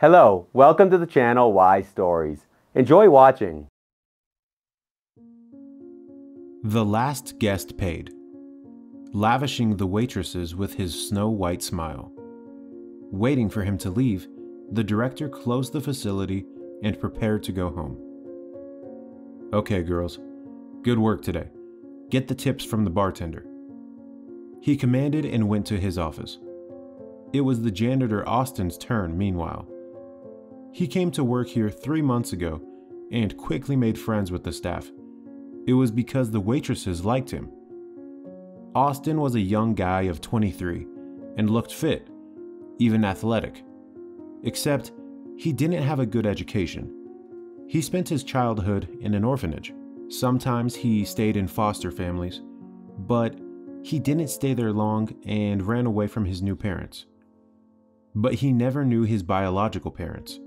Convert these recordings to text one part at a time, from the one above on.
Hello, welcome to the channel Wise Stories. Enjoy watching. The last guest paid, lavishing the waitresses with his snow white smile. Waiting for him to leave, the director closed the facility and prepared to go home. Okay, girls, good work today. Get the tips from the bartender. He commanded and went to his office. It was the janitor Austen's turn, meanwhile. He came to work here three months ago and quickly made friends with the staff. It was because the waitresses liked him. Austen was a young guy of 23 and looked fit, even athletic. Except, he didn't have a good education. He spent his childhood in an orphanage. Sometimes he stayed in foster families, but he didn't stay there long and ran away from his new parents. But he never knew his biological parents.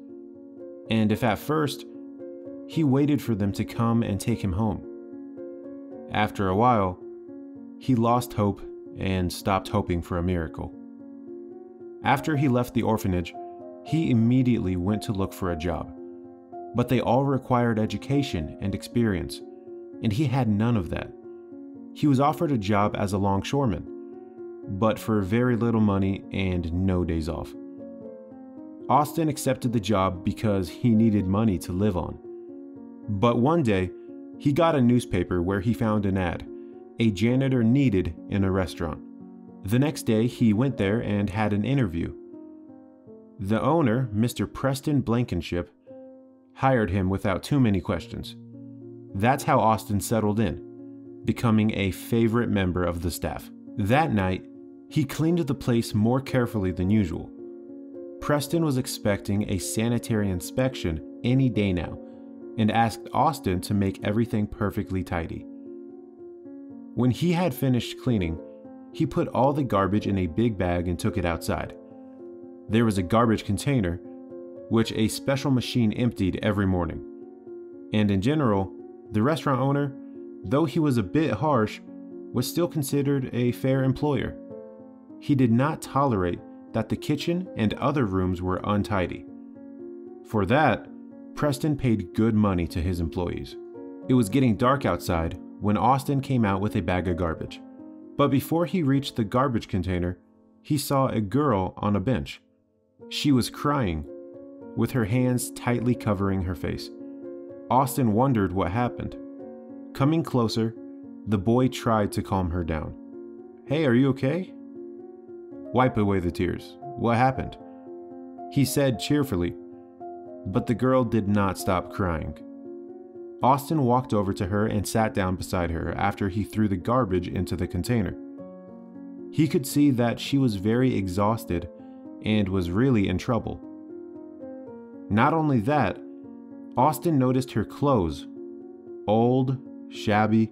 And if at first, he waited for them to come and take him home. After a while, he lost hope and stopped hoping for a miracle. After he left the orphanage, he immediately went to look for a job. But they all required education and experience, and he had none of that. He was offered a job as a longshoreman, but for very little money and no days off. Austen accepted the job because he needed money to live on. But one day, he got a newspaper where he found an ad a janitor needed in a restaurant. The next day, he went there and had an interview. The owner, Mr. Preston Blankenship, hired him without too many questions. That's how Austen settled in, becoming a favorite member of the staff. That night, he cleaned the place more carefully than usual. Preston was expecting a sanitary inspection any day now and asked Austen to make everything perfectly tidy. When he had finished cleaning, he put all the garbage in a big bag and took it outside. There was a garbage container, which a special machine emptied every morning. And in general, the restaurant owner, though he was a bit harsh, was still considered a fair employer. He did not tolerate that the kitchen and other rooms were untidy. For that, Preston paid good money to his employees. It was getting dark outside when Austen came out with a bag of garbage. But before he reached the garbage container, he saw a girl on a bench. She was crying, with her hands tightly covering her face. Austen wondered what happened. Coming closer, the boy tried to calm her down. Hey, are you okay? Wipe away the tears. What happened? He said cheerfully, but the girl did not stop crying. Austen walked over to her and sat down beside her after he threw the garbage into the container. He could see that she was very exhausted and was really in trouble. Not only that, Austen noticed her clothes old, shabby,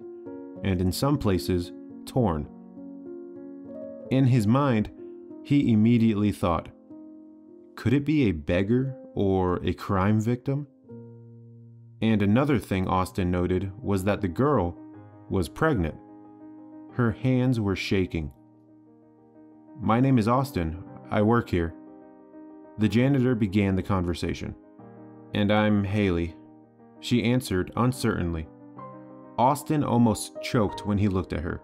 and in some places, torn. In his mind, he immediately thought could it be a beggar or a crime victim? And another thing Austen noted was that the girl was pregnant. Her hands were shaking. My name is Austen. I work here. The janitor began the conversation. And I'm Haley. She answered uncertainly. Austen almost choked when he looked at her.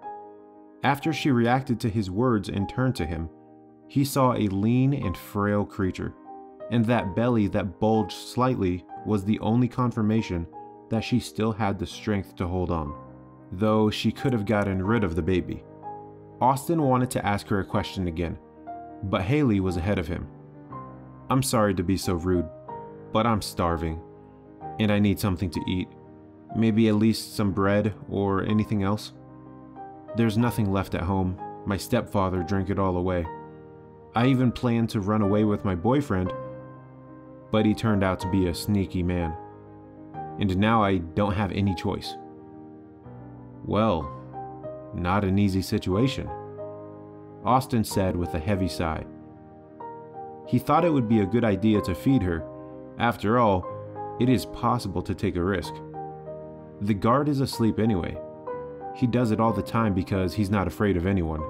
After she reacted to his words and turned to him, he saw a lean and frail creature and that belly that bulged slightly was the only confirmation that she still had the strength to hold on, though she could have gotten rid of the baby. Austen wanted to ask her a question again, but Haley was ahead of him. I'm sorry to be so rude, but I'm starving, and I need something to eat. Maybe at least some bread or anything else. There's nothing left at home. My stepfather drank it all away. I even planned to run away with my boyfriend but he turned out to be a sneaky man. And now I don't have any choice. Well, not an easy situation, Austen said with a heavy sigh. He thought it would be a good idea to feed her. After all, it is possible to take a risk. The guard is asleep anyway. He does it all the time because he's not afraid of anyone.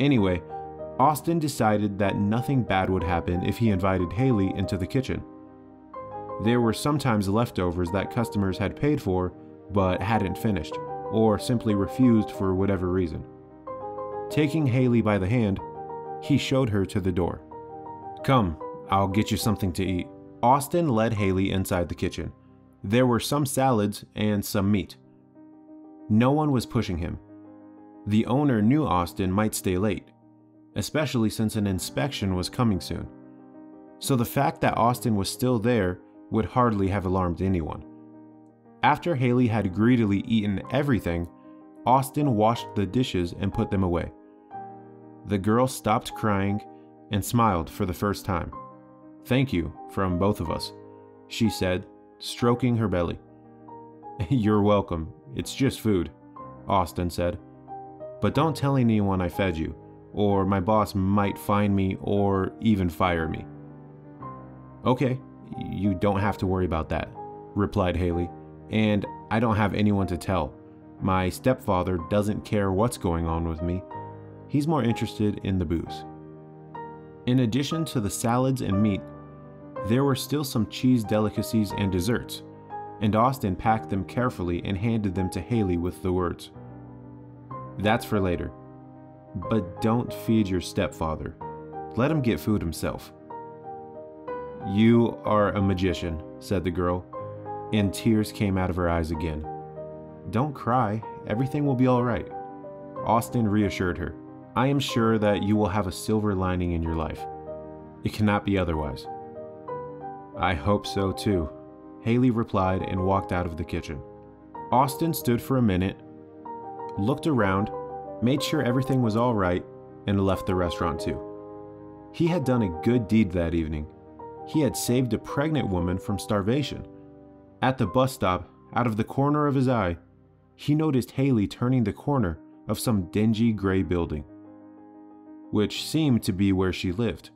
Anyway, Austen decided that nothing bad would happen if he invited Haley into the kitchen. There were sometimes leftovers that customers had paid for but hadn't finished, or simply refused for whatever reason. Taking Haley by the hand, he showed her to the door. Come, I'll get you something to eat. Austen led Haley inside the kitchen. There were some salads and some meat. No one was pushing him. The owner knew Austen might stay late, especially since an inspection was coming soon. So the fact that Austen was still there would hardly have alarmed anyone. After Haley had greedily eaten everything, Austen washed the dishes and put them away. The girl stopped crying and smiled for the first time. Thank you from both of us, she said, stroking her belly. You're welcome. It's just food, Austen said. But don't tell anyone I fed you, or my boss might find me or even fire me. Okay, you don't have to worry about that, replied Haley, and I don't have anyone to tell. My stepfather doesn't care what's going on with me. He's more interested in the booze. In addition to the salads and meat, there were still some cheese delicacies and desserts, and Austen packed them carefully and handed them to Haley with the words That's for later. But don't feed your stepfather. Let him get food himself. You are a magician, said the girl, and tears came out of her eyes again. Don't cry, everything will be all right. Austen reassured her. I am sure that you will have a silver lining in your life. It cannot be otherwise. I hope so too, Haley replied and walked out of the kitchen. Austen stood for a minute, looked around, made sure everything was all right, and left the restaurant too. He had done a good deed that evening. He had saved a pregnant woman from starvation. At the bus stop, out of the corner of his eye, he noticed Haley turning the corner of some dingy gray building which seemed to be where she lived.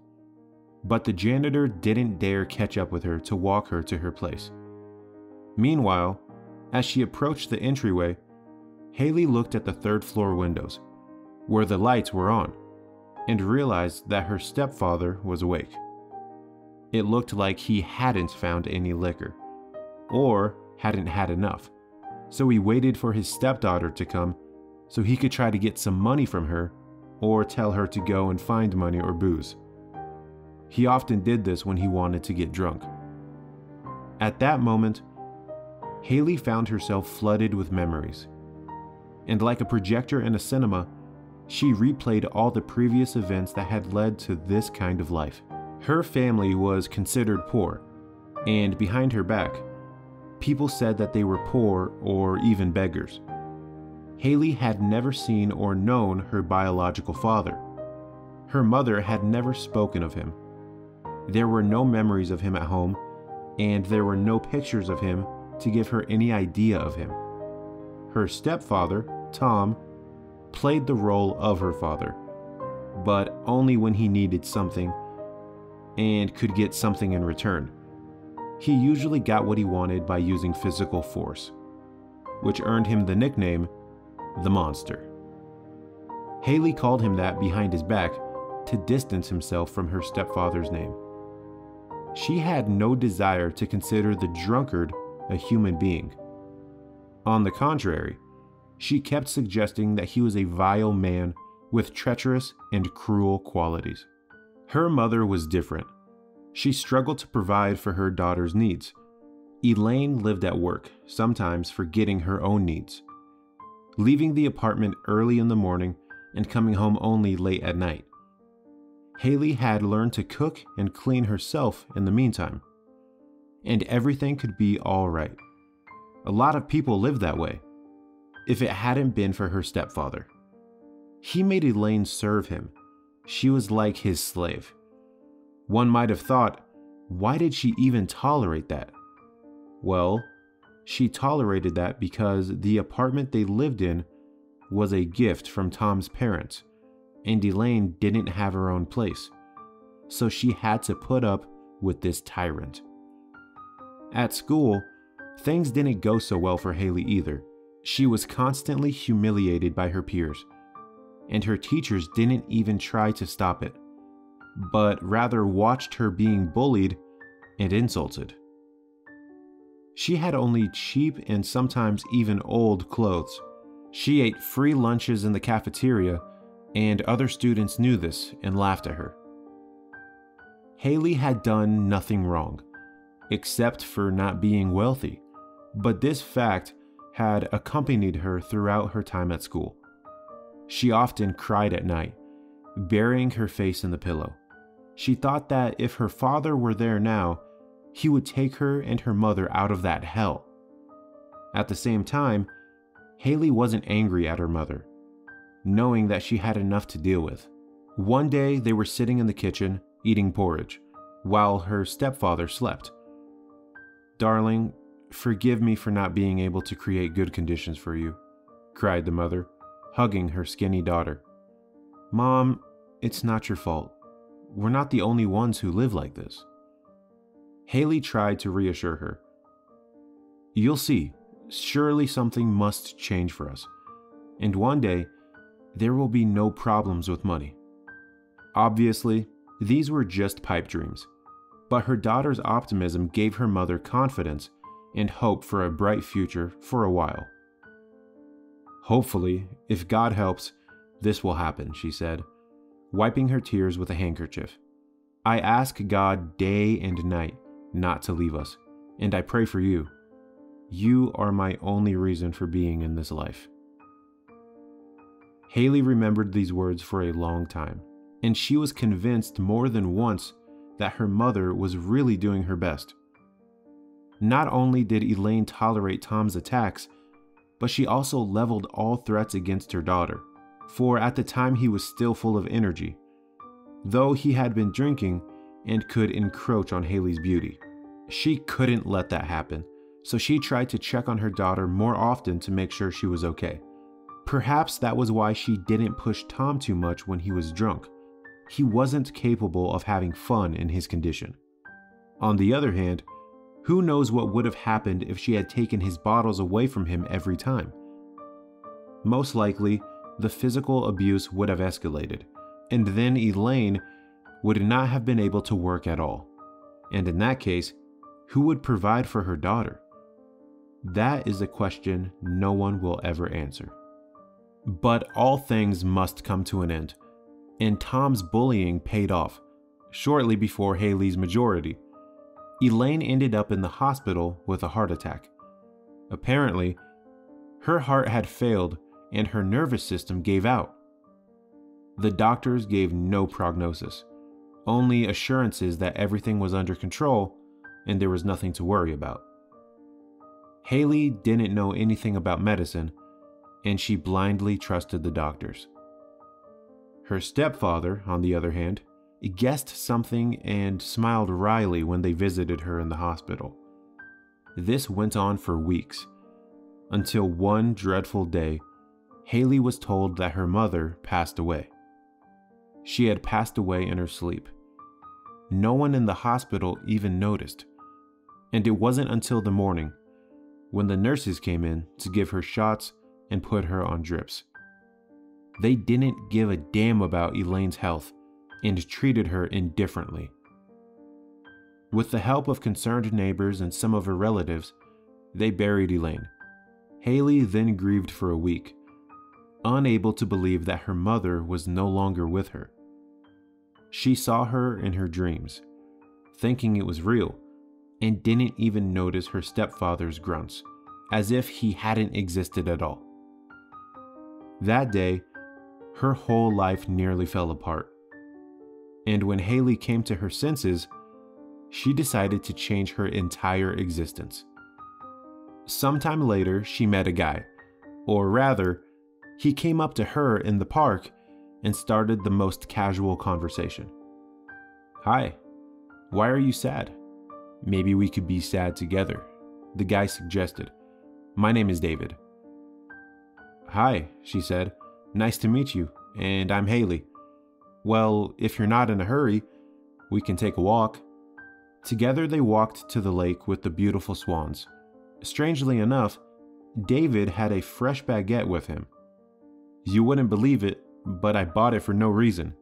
But the janitor didn't dare catch up with her to walk her to her place. Meanwhile, as she approached the entryway, Haley looked at the third floor windows, where the lights were on, and realized that her stepfather was awake. It looked like he hadn't found any liquor, or hadn't had enough, so he waited for his stepdaughter to come so he could try to get some money from her or tell her to go and find money or booze. He often did this when he wanted to get drunk. At that moment, Haley found herself flooded with memories. And like a projector in a cinema, she replayed all the previous events that had led to this kind of life. Her family was considered poor, and behind her back, people said that they were poor or even beggars. Haley had never seen or known her biological father. Her mother had never spoken of him. There were no memories of him at home, and there were no pictures of him to give her any idea of him. Her stepfather, Tom, played the role of her father, but only when he needed something and could get something in return. He usually got what he wanted by using physical force, which earned him the nickname the monster. Haley called him that behind his back to distance himself from her stepfather's name. She had no desire to consider the drunkard a human being. On the contrary, she kept suggesting that he was a vile man with treacherous and cruel qualities. Her mother was different. She struggled to provide for her daughter's needs. Elaine lived at work, sometimes forgetting her own needs leaving the apartment early in the morning and coming home only late at night. Haley had learned to cook and clean herself in the meantime, and everything could be all right. A lot of people live that way, if it hadn't been for her stepfather. He made Elaine serve him. She was like his slave. One might have thought, why did she even tolerate that? Well, she tolerated that because the apartment they lived in was a gift from Tom's parents, and Elaine didn't have her own place. So she had to put up with this tyrant. At school, things didn't go so well for Haley either. She was constantly humiliated by her peers. and her teachers didn't even try to stop it, but rather watched her being bullied and insulted. She had only cheap and sometimes even old clothes. She ate free lunches in the cafeteria, and other students knew this and laughed at her. Haley had done nothing wrong, except for not being wealthy, but this fact had accompanied her throughout her time at school. She often cried at night, burying her face in the pillow. She thought that if her father were there now, he would take her and her mother out of that hell. At the same time, Haley wasn't angry at her mother, knowing that she had enough to deal with. One day, they were sitting in the kitchen eating porridge, while her stepfather slept. Darling, forgive me for not being able to create good conditions for you, cried the mother, hugging her skinny daughter. Mom, it's not your fault. We're not the only ones who live like this. Haley tried to reassure her. You'll see, surely something must change for us. And one day, there will be no problems with money. Obviously, these were just pipe dreams, but her daughter's optimism gave her mother confidence and hope for a bright future for a while. Hopefully, if God helps, this will happen, she said, wiping her tears with a handkerchief. I ask God day and night not to leave us, and I pray for you. You are my only reason for being in this life. Haley remembered these words for a long time, and she was convinced more than once that her mother was really doing her best. Not only did Elaine tolerate Tom's attacks, but she also leveled all threats against her daughter, for at the time he was still full of energy, though he had been drinking and could encroach on Haley's beauty. She couldn't let that happen, so she tried to check on her daughter more often to make sure she was okay. Perhaps that was why she didn't push Tom too much when he was drunk. He wasn't capable of having fun in his condition. On the other hand, who knows what would have happened if she had taken his bottles away from him every time? Most likely, the physical abuse would have escalated, and then Elaine would not have been able to work at all. And in that case, who would provide for her daughter? That is a question no one will ever answer. But all things must come to an end, and Tom's bullying paid off. Shortly before Haley's majority, Elaine ended up in the hospital with a heart attack. Apparently, her heart had failed and her nervous system gave out. The doctors gave no prognosis, only assurances that everything was under control and there was nothing to worry about. Haley didn't know anything about medicine, and she blindly trusted the doctors. Her stepfather, on the other hand, guessed something and smiled wryly when they visited her in the hospital. This went on for weeks, until one dreadful day, Haley was told that her mother passed away. She had passed away in her sleep. No one in the hospital even noticed, and it wasn't until the morning when the nurses came in to give her shots and put her on drips. They didn't give a damn about Elaine's health and treated her indifferently. With the help of concerned neighbors and some of her relatives, they buried Elaine. Haley then grieved for a week, unable to believe that her mother was no longer with her. She saw her in her dreams, thinking it was real and didn't even notice her stepfather's grunts, as if he hadn't existed at all. That day, her whole life nearly fell apart. And when Haley came to her senses, she decided to change her entire existence. Sometime later, she met a guy, or rather, he came up to her in the park and started the most casual conversation. Hi, why are you sad? Maybe we could be sad together, the guy suggested. My name is David. Hi, she said. Nice to meet you, and I'm Haley. Well, if you're not in a hurry, we can take a walk. Together they walked to the lake with the beautiful swans. Strangely enough, David had a fresh baguette with him. You wouldn't believe it, but I bought it for no reason,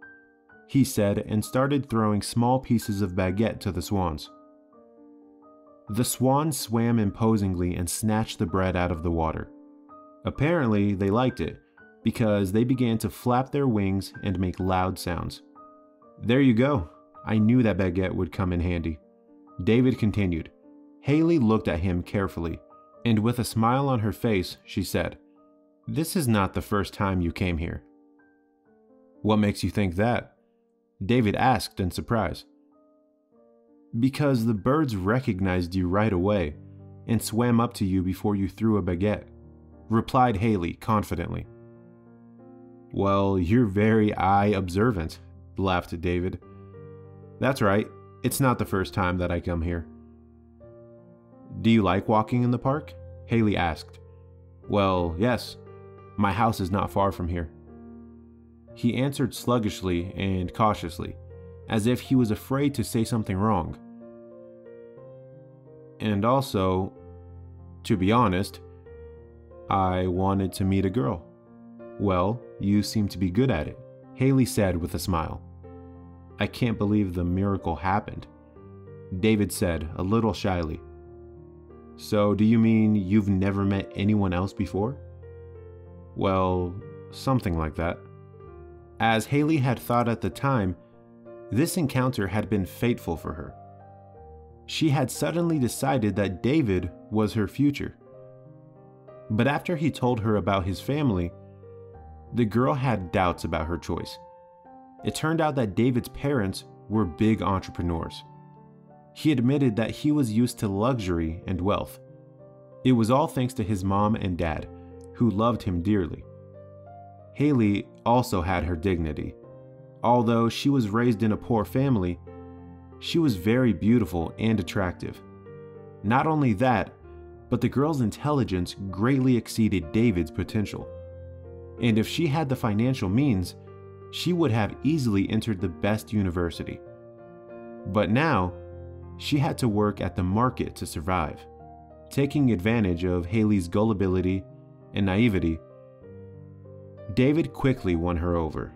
he said and started throwing small pieces of baguette to the swans. The swans swam imposingly and snatched the bread out of the water. Apparently, they liked it because they began to flap their wings and make loud sounds. There you go. I knew that baguette would come in handy. David continued. Haley looked at him carefully, and with a smile on her face, she said, This is not the first time you came here. What makes you think that? David asked in surprise. Because the birds recognized you right away and swam up to you before you threw a baguette, replied Haley confidently. Well, you're very eye observant, laughed David. That's right, it's not the first time that I come here. Do you like walking in the park? Haley asked. Well, yes. My house is not far from here. He answered sluggishly and cautiously, as if he was afraid to say something wrong. And also, to be honest, I wanted to meet a girl. Well, you seem to be good at it, Haley said with a smile. I can't believe the miracle happened, David said a little shyly. So, do you mean you've never met anyone else before? Well, something like that. As Haley had thought at the time, this encounter had been fateful for her. She had suddenly decided that David was her future. But after he told her about his family, the girl had doubts about her choice. It turned out that David's parents were big entrepreneurs. He admitted that he was used to luxury and wealth. It was all thanks to his mom and dad, who loved him dearly. Haley also had her dignity. Although she was raised in a poor family, she was very beautiful and attractive. Not only that, but the girl's intelligence greatly exceeded David's potential. And if she had the financial means, she would have easily entered the best university. But now, she had to work at the market to survive. Taking advantage of Haley's gullibility and naivety, David quickly won her over.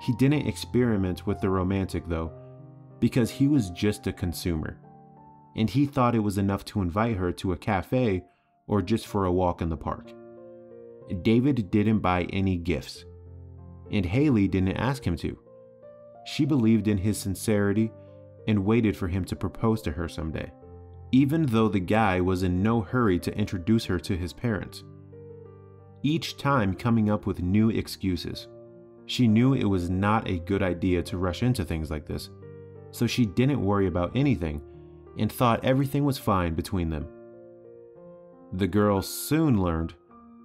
He didn't experiment with the romantic though, because he was just a consumer, and he thought it was enough to invite her to a cafe or just for a walk in the park. David didn't buy any gifts, and Haley didn't ask him to. She believed in his sincerity and waited for him to propose to her someday, even though the guy was in no hurry to introduce her to his parents. Each time coming up with new excuses. She knew it was not a good idea to rush into things like this, so she didn't worry about anything and thought everything was fine between them. The girl soon learned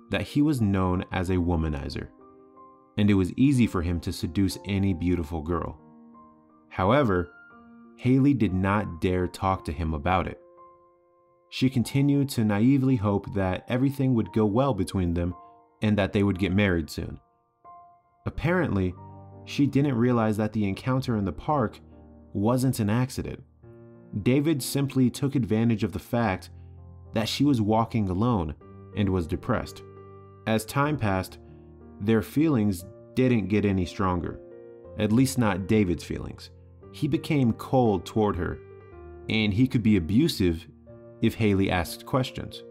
that he was known as a womanizer, and it was easy for him to seduce any beautiful girl. However, Haley did not dare talk to him about it. She continued to naively hope that everything would go well between them and that they would get married soon. Apparently, she didn't realize that the encounter in the park wasn't an accident. David simply took advantage of the fact that she was walking alone and was depressed. As time passed, their feelings didn't get any stronger, at least not David's feelings he became cold toward her, and he could be abusive if Haley asked questions.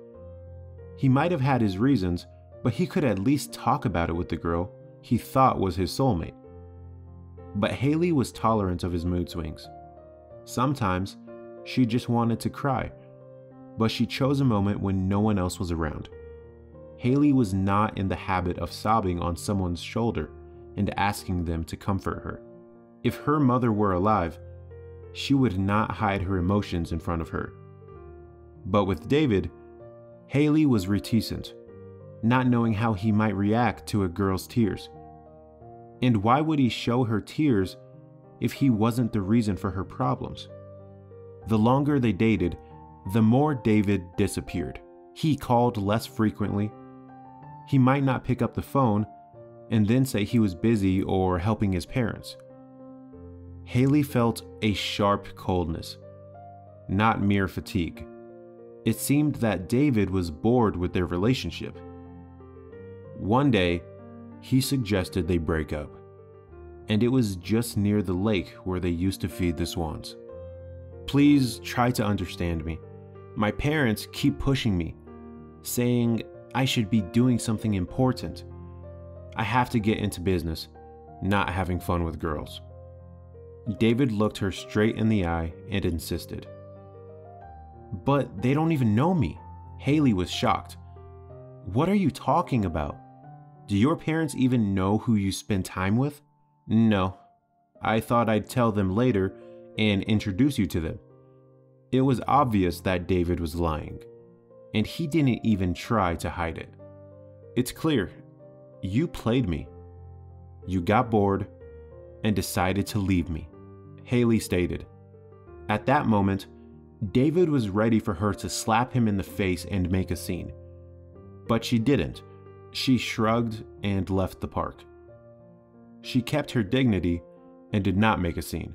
He might have had his reasons, but he could at least talk about it with the girl he thought was his soulmate. But Haley was tolerant of his mood swings. Sometimes she just wanted to cry, but she chose a moment when no one else was around. Haley was not in the habit of sobbing on someone's shoulder and asking them to comfort her. If her mother were alive, she would not hide her emotions in front of her. But with David, Haley was reticent, not knowing how he might react to a girl's tears. And why would he show her tears if he wasn't the reason for her problems? The longer they dated, the more David disappeared. He called less frequently. He might not pick up the phone and then say he was busy or helping his parents. Haley felt a sharp coldness, not mere fatigue. It seemed that David was bored with their relationship. One day, he suggested they break up. And it was just near the lake where they used to feed the swans. Please try to understand me. My parents keep pushing me, saying I should be doing something important. I have to get into business, not having fun with girls. David looked her straight in the eye and insisted. But they don't even know me. Haley was shocked. What are you talking about? Do your parents even know who you spend time with? No. I thought I'd tell them later and introduce you to them. It was obvious that David was lying, and he didn't even try to hide it. It's clear. You played me. You got bored and decided to leave me, Haley stated. At that moment, David was ready for her to slap him in the face and make a scene. But she didn't. She shrugged and left the park. She kept her dignity and did not make a scene.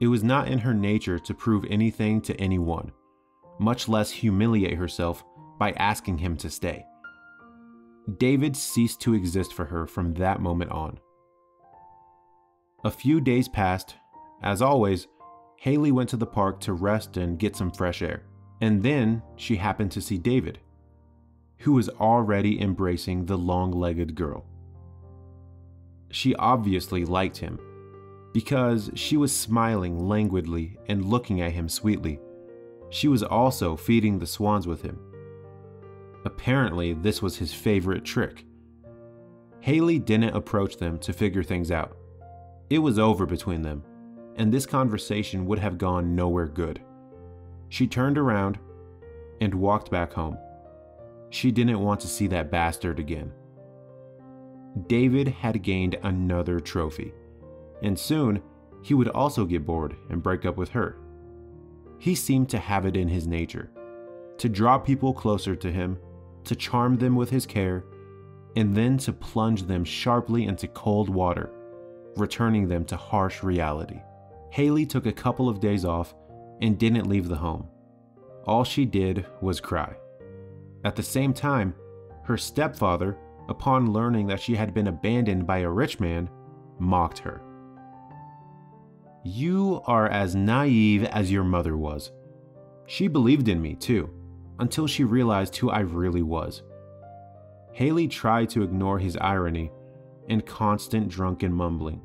It was not in her nature to prove anything to anyone, much less humiliate herself by asking him to stay. David ceased to exist for her from that moment on. A few days passed. As always, Haley went to the park to rest and get some fresh air. And then she happened to see David, who was already embracing the long legged girl. She obviously liked him because she was smiling languidly and looking at him sweetly. She was also feeding the swans with him. Apparently, this was his favorite trick. Haley didn't approach them to figure things out. It was over between them, and this conversation would have gone nowhere good. She turned around and walked back home. She didn't want to see that bastard again. David had gained another trophy, and soon he would also get bored and break up with her. He seemed to have it in his nature to draw people closer to him, to charm them with his care, and then to plunge them sharply into cold water, returning them to harsh reality. Haley took a couple of days off and didn't leave the home. All she did was cry. At the same time, her stepfather, upon learning that she had been abandoned by a rich man, mocked her. You are as naive as your mother was. She believed in me, too, until she realized who I really was. Haley tried to ignore his irony and constant drunken mumbling.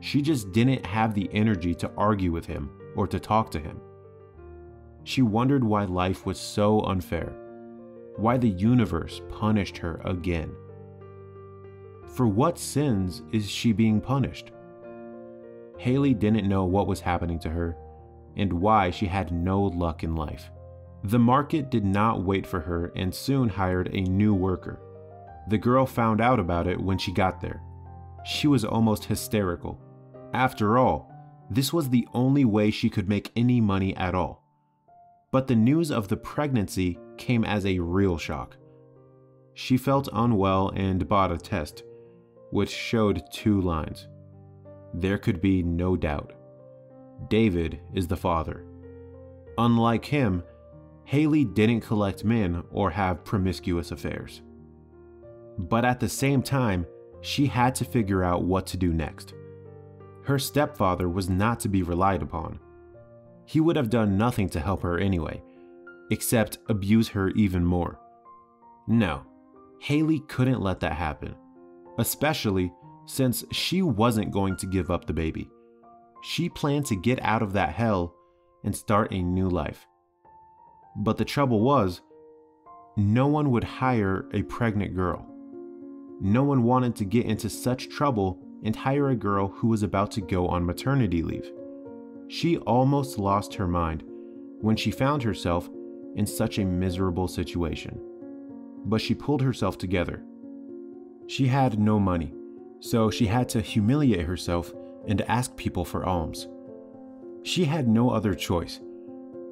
She just didn't have the energy to argue with him or to talk to him. She wondered why life was so unfair, why the universe punished her again. For what sins is she being punished? Haley didn't know what was happening to her and why she had no luck in life. The market did not wait for her and soon hired a new worker. The girl found out about it when she got there. She was almost hysterical. After all, this was the only way she could make any money at all. But the news of the pregnancy came as a real shock. She felt unwell and bought a test, which showed two lines. There could be no doubt. David is the father. Unlike him, Haley didn't collect men or have promiscuous affairs. But at the same time, she had to figure out what to do next. Her stepfather was not to be relied upon. He would have done nothing to help her anyway, except abuse her even more. No, Haley couldn't let that happen, especially since she wasn't going to give up the baby. She planned to get out of that hell and start a new life. But the trouble was, no one would hire a pregnant girl. No one wanted to get into such trouble and hire a girl who was about to go on maternity leave. She almost lost her mind when she found herself in such a miserable situation. But she pulled herself together. She had no money, so she had to humiliate herself and ask people for alms. She had no other choice.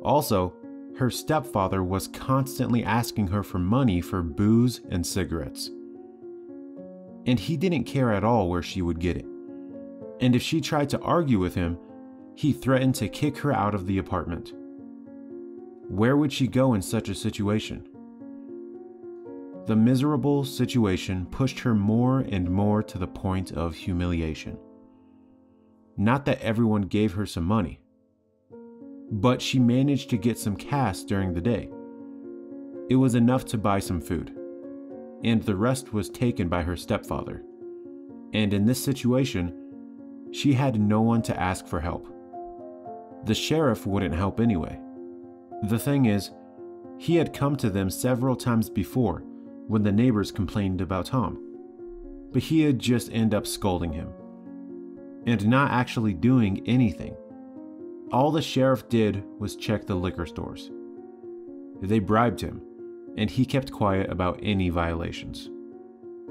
Also, her stepfather was constantly asking her for money for booze and cigarettes and he didn't care at all where she would get it. And if she tried to argue with him, he threatened to kick her out of the apartment. Where would she go in such a situation? The miserable situation pushed her more and more to the point of humiliation. Not that everyone gave her some money, but she managed to get some cash during the day. It was enough to buy some food, and the rest was taken by her stepfather. And in this situation, she had no one to ask for help. The sheriff wouldn't help anyway. The thing is, he had come to them several times before when the neighbors complained about Tom, but he had just end up scolding him and not actually doing anything. All the sheriff did was check the liquor stores. They bribed him, and he kept quiet about any violations.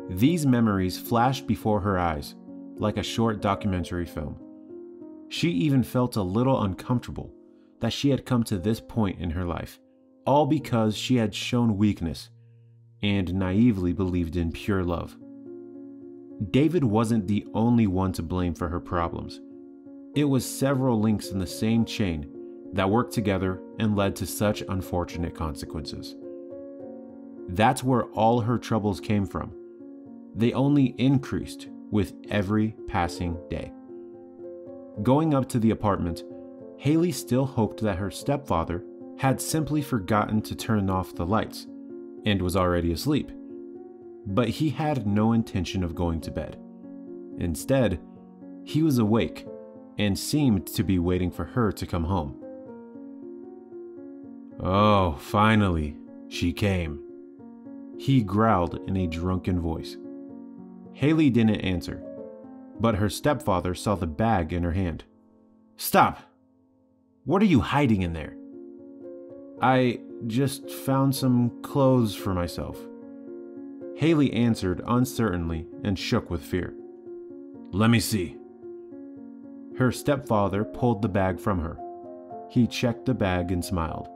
These memories flashed before her eyes like a short documentary film. She even felt a little uncomfortable that she had come to this point in her life, all because she had shown weakness and naively believed in pure love. David wasn't the only one to blame for her problems. It was several links in the same chain that worked together and led to such unfortunate consequences. That's where all her troubles came from. They only increased with every passing day. Going up to the apartment, Haley still hoped that her stepfather had simply forgotten to turn off the lights and was already asleep. But he had no intention of going to bed. Instead, he was awake and seemed to be waiting for her to come home. Oh, finally, she came. He growled in a drunken voice. Haley didn't answer, but her stepfather saw the bag in her hand. Stop! What are you hiding in there? I just found some clothes for myself. Haley answered uncertainly and shook with fear. Let me see. Her stepfather pulled the bag from her. He checked the bag and smiled.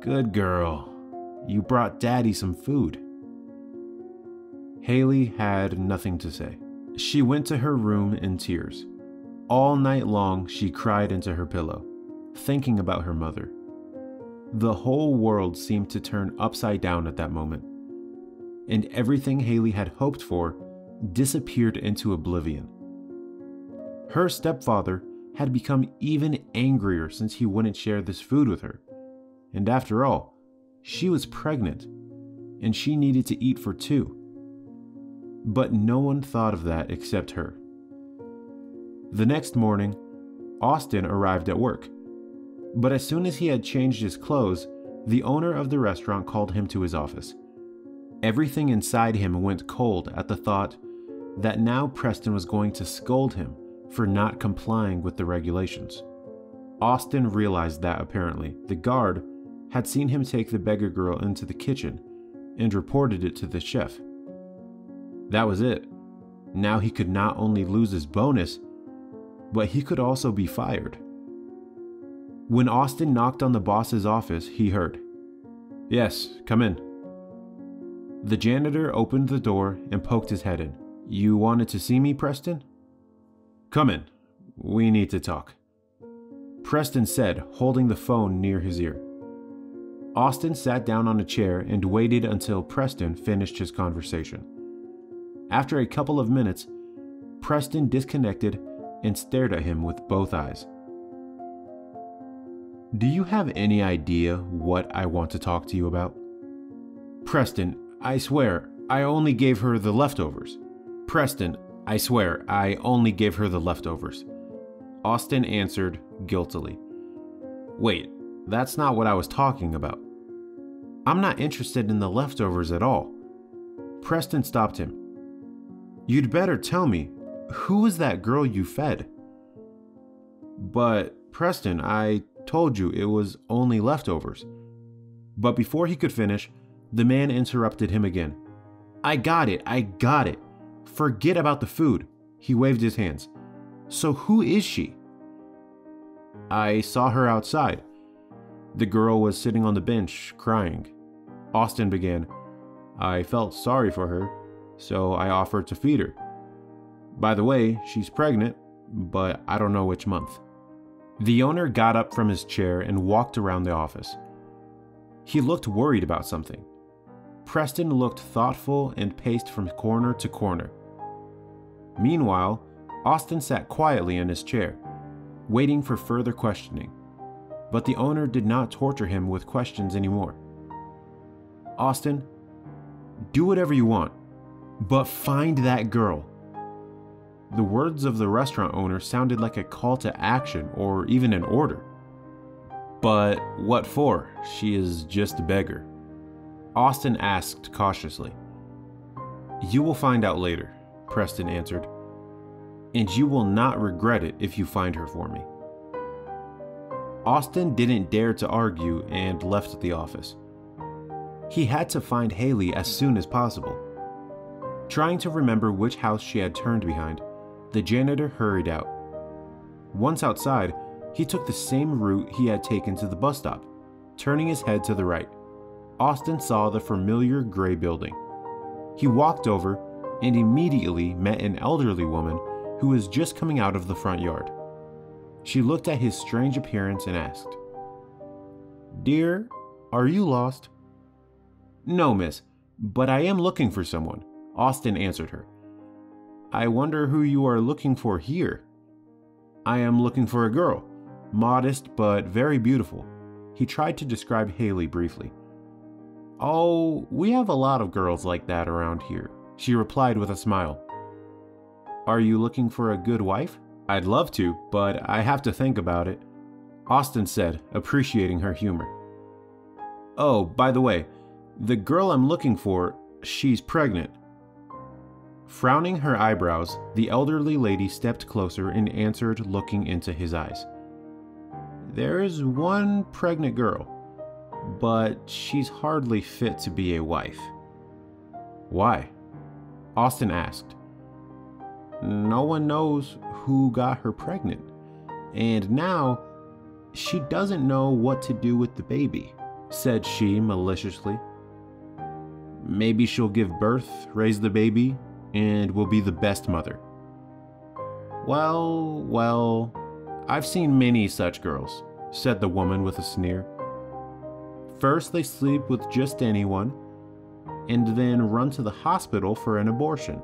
Good girl. You brought Daddy some food. Haley had nothing to say. She went to her room in tears. All night long, she cried into her pillow, thinking about her mother. The whole world seemed to turn upside down at that moment, and everything Haley had hoped for disappeared into oblivion. Her stepfather had become even angrier since he wouldn't share this food with her. And after all, she was pregnant, and she needed to eat for two. But no one thought of that except her. The next morning, Austen arrived at work. But as soon as he had changed his clothes, the owner of the restaurant called him to his office. Everything inside him went cold at the thought that now Preston was going to scold him for not complying with the regulations. Austen realized that apparently the guard had seen him take the beggar girl into the kitchen and reported it to the chef. That was it. Now he could not only lose his bonus, but he could also be fired. When Austen knocked on the boss's office, he heard, Yes, come in. The janitor opened the door and poked his head in. You wanted to see me, Preston? Come in. We need to talk. Preston said, holding the phone near his ear. Austen sat down on a chair and waited until Preston finished his conversation. After a couple of minutes, Preston disconnected and stared at him with both eyes. Do you have any idea what I want to talk to you about? Preston, I swear, I only gave her the leftovers. Preston, I swear, I only gave her the leftovers. Austen answered guiltily. Wait, that's not what I was talking about. I'm not interested in the leftovers at all. Preston stopped him. You'd better tell me, who was that girl you fed? But, Preston, I told you it was only leftovers. But before he could finish, the man interrupted him again. I got it, I got it. Forget about the food. He waved his hands. So who is she? I saw her outside. The girl was sitting on the bench, crying. Austen began. I felt sorry for her so I offered to feed her. By the way, she's pregnant, but I don't know which month. The owner got up from his chair and walked around the office. He looked worried about something. Preston looked thoughtful and paced from corner to corner. Meanwhile, Austen sat quietly in his chair, waiting for further questioning. But the owner did not torture him with questions anymore. Austen, do whatever you want, but find that girl. The words of the restaurant owner sounded like a call to action or even an order. But what for? She is just a beggar. Austen asked cautiously. You will find out later, Preston answered. And you will not regret it if you find her for me. Austen didn't dare to argue and left the office. He had to find Haley as soon as possible. Trying to remember which house she had turned behind, the janitor hurried out. Once outside, he took the same route he had taken to the bus stop, turning his head to the right. Austen saw the familiar gray building. He walked over and immediately met an elderly woman who was just coming out of the front yard. She looked at his strange appearance and asked, Dear, are you lost? No, miss, but I am looking for someone, Austen answered her. I wonder who you are looking for here. I am looking for a girl, modest but very beautiful. He tried to describe Haley briefly. Oh, we have a lot of girls like that around here, she replied with a smile. Are you looking for a good wife? I'd love to, but I have to think about it, Austen said, appreciating her humor. Oh, by the way, the girl I'm looking for, she's pregnant. Frowning her eyebrows, the elderly lady stepped closer and answered, looking into his eyes. There is one pregnant girl, but she's hardly fit to be a wife. Why? Austen asked. No one knows who got her pregnant, and now she doesn't know what to do with the baby, said she maliciously. Maybe she'll give birth, raise the baby, and will be the best mother. Well, well, I've seen many such girls, said the woman with a sneer. First, they sleep with just anyone, and then run to the hospital for an abortion,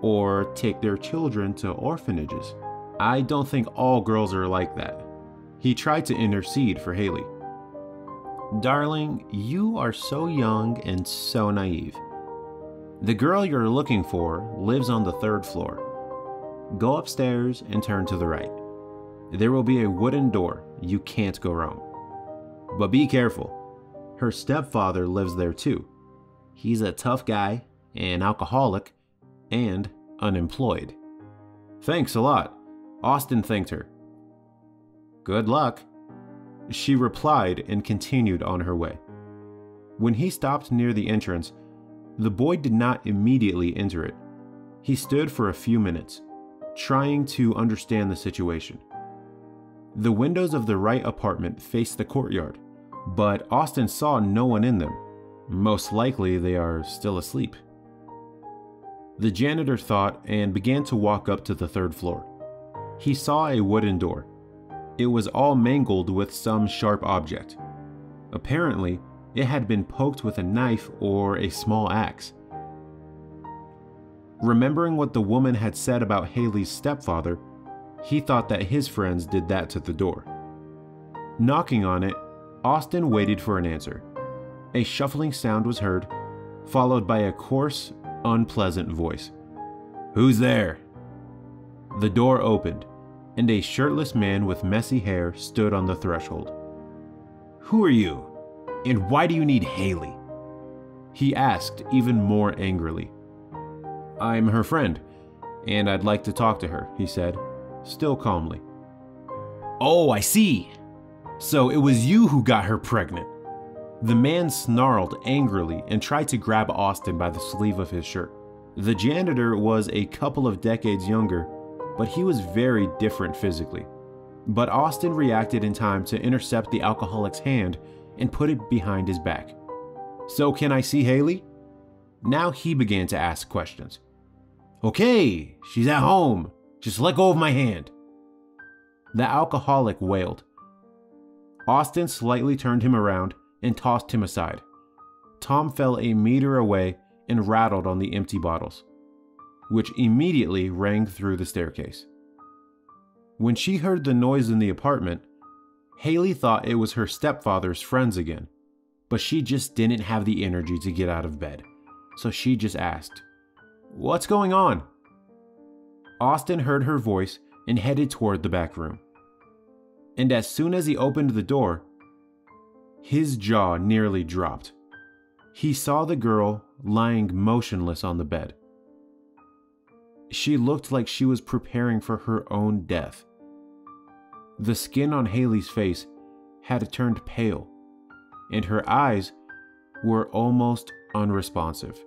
or take their children to orphanages. I don't think all girls are like that. He tried to intercede for Haley. Darling, you are so young and so naive. The girl you're looking for lives on the third floor. Go upstairs and turn to the right. There will be a wooden door. You can't go wrong. But be careful. Her stepfather lives there too. He's a tough guy, an alcoholic, and unemployed. Thanks a lot. Austen thanked her. Good luck. She replied and continued on her way. When he stopped near the entrance, the boy did not immediately enter it. He stood for a few minutes, trying to understand the situation. The windows of the right apartment faced the courtyard, but Austen saw no one in them. Most likely, they are still asleep. The janitor thought and began to walk up to the third floor. He saw a wooden door. It was all mangled with some sharp object. Apparently, it had been poked with a knife or a small axe. Remembering what the woman had said about Haley's stepfather, he thought that his friends did that to the door. Knocking on it, Austen waited for an answer. A shuffling sound was heard, followed by a coarse, unpleasant voice. Who's there? The door opened, and a shirtless man with messy hair stood on the threshold. Who are you? And why do you need Haley? He asked even more angrily. I'm her friend, and I'd like to talk to her, he said, still calmly. Oh, I see, so it was you who got her pregnant. The man snarled angrily and tried to grab Austen by the sleeve of his shirt. The janitor was a couple of decades younger, but he was very different physically. But Austen reacted in time to intercept the alcoholic's hand and put it behind his back. So, can I see Haley? Now he began to ask questions. Okay, she's at home. Just let go of my hand. The alcoholic wailed. Austen slightly turned him around and tossed him aside. Tom fell a meter away and rattled on the empty bottles, which immediately rang through the staircase. When she heard the noise in the apartment, Haley thought it was her stepfather's friends again, but she just didn't have the energy to get out of bed, so she just asked, What's going on? Austen heard her voice and headed toward the back room. And as soon as he opened the door, his jaw nearly dropped. He saw the girl lying motionless on the bed. She looked like she was preparing for her own death. The skin on Haley's face had turned pale, and her eyes were almost unresponsive.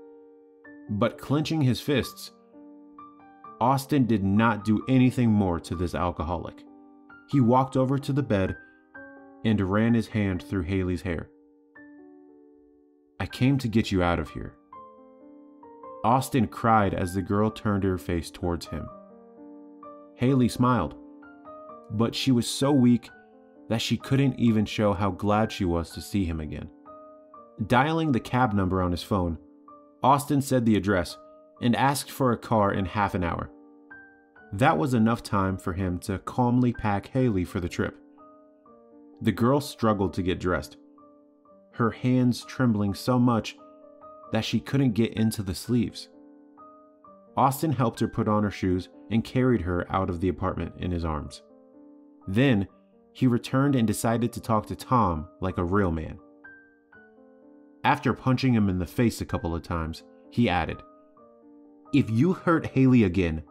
But clenching his fists, Austen did not do anything more to this alcoholic. He walked over to the bed and ran his hand through Haley's hair. I came to get you out of here. Austen cried as the girl turned her face towards him. Haley smiled, but she was so weak that she couldn't even show how glad she was to see him again. Dialing the cab number on his phone, Austen said the address and asked for a car in half an hour. That was enough time for him to calmly pack Haley for the trip. The girl struggled to get dressed, her hands trembling so much that she couldn't get into the sleeves. Austen helped her put on her shoes and carried her out of the apartment in his arms. Then he returned and decided to talk to Tom like a real man. After punching him in the face a couple of times, he added, If you hurt Haley again,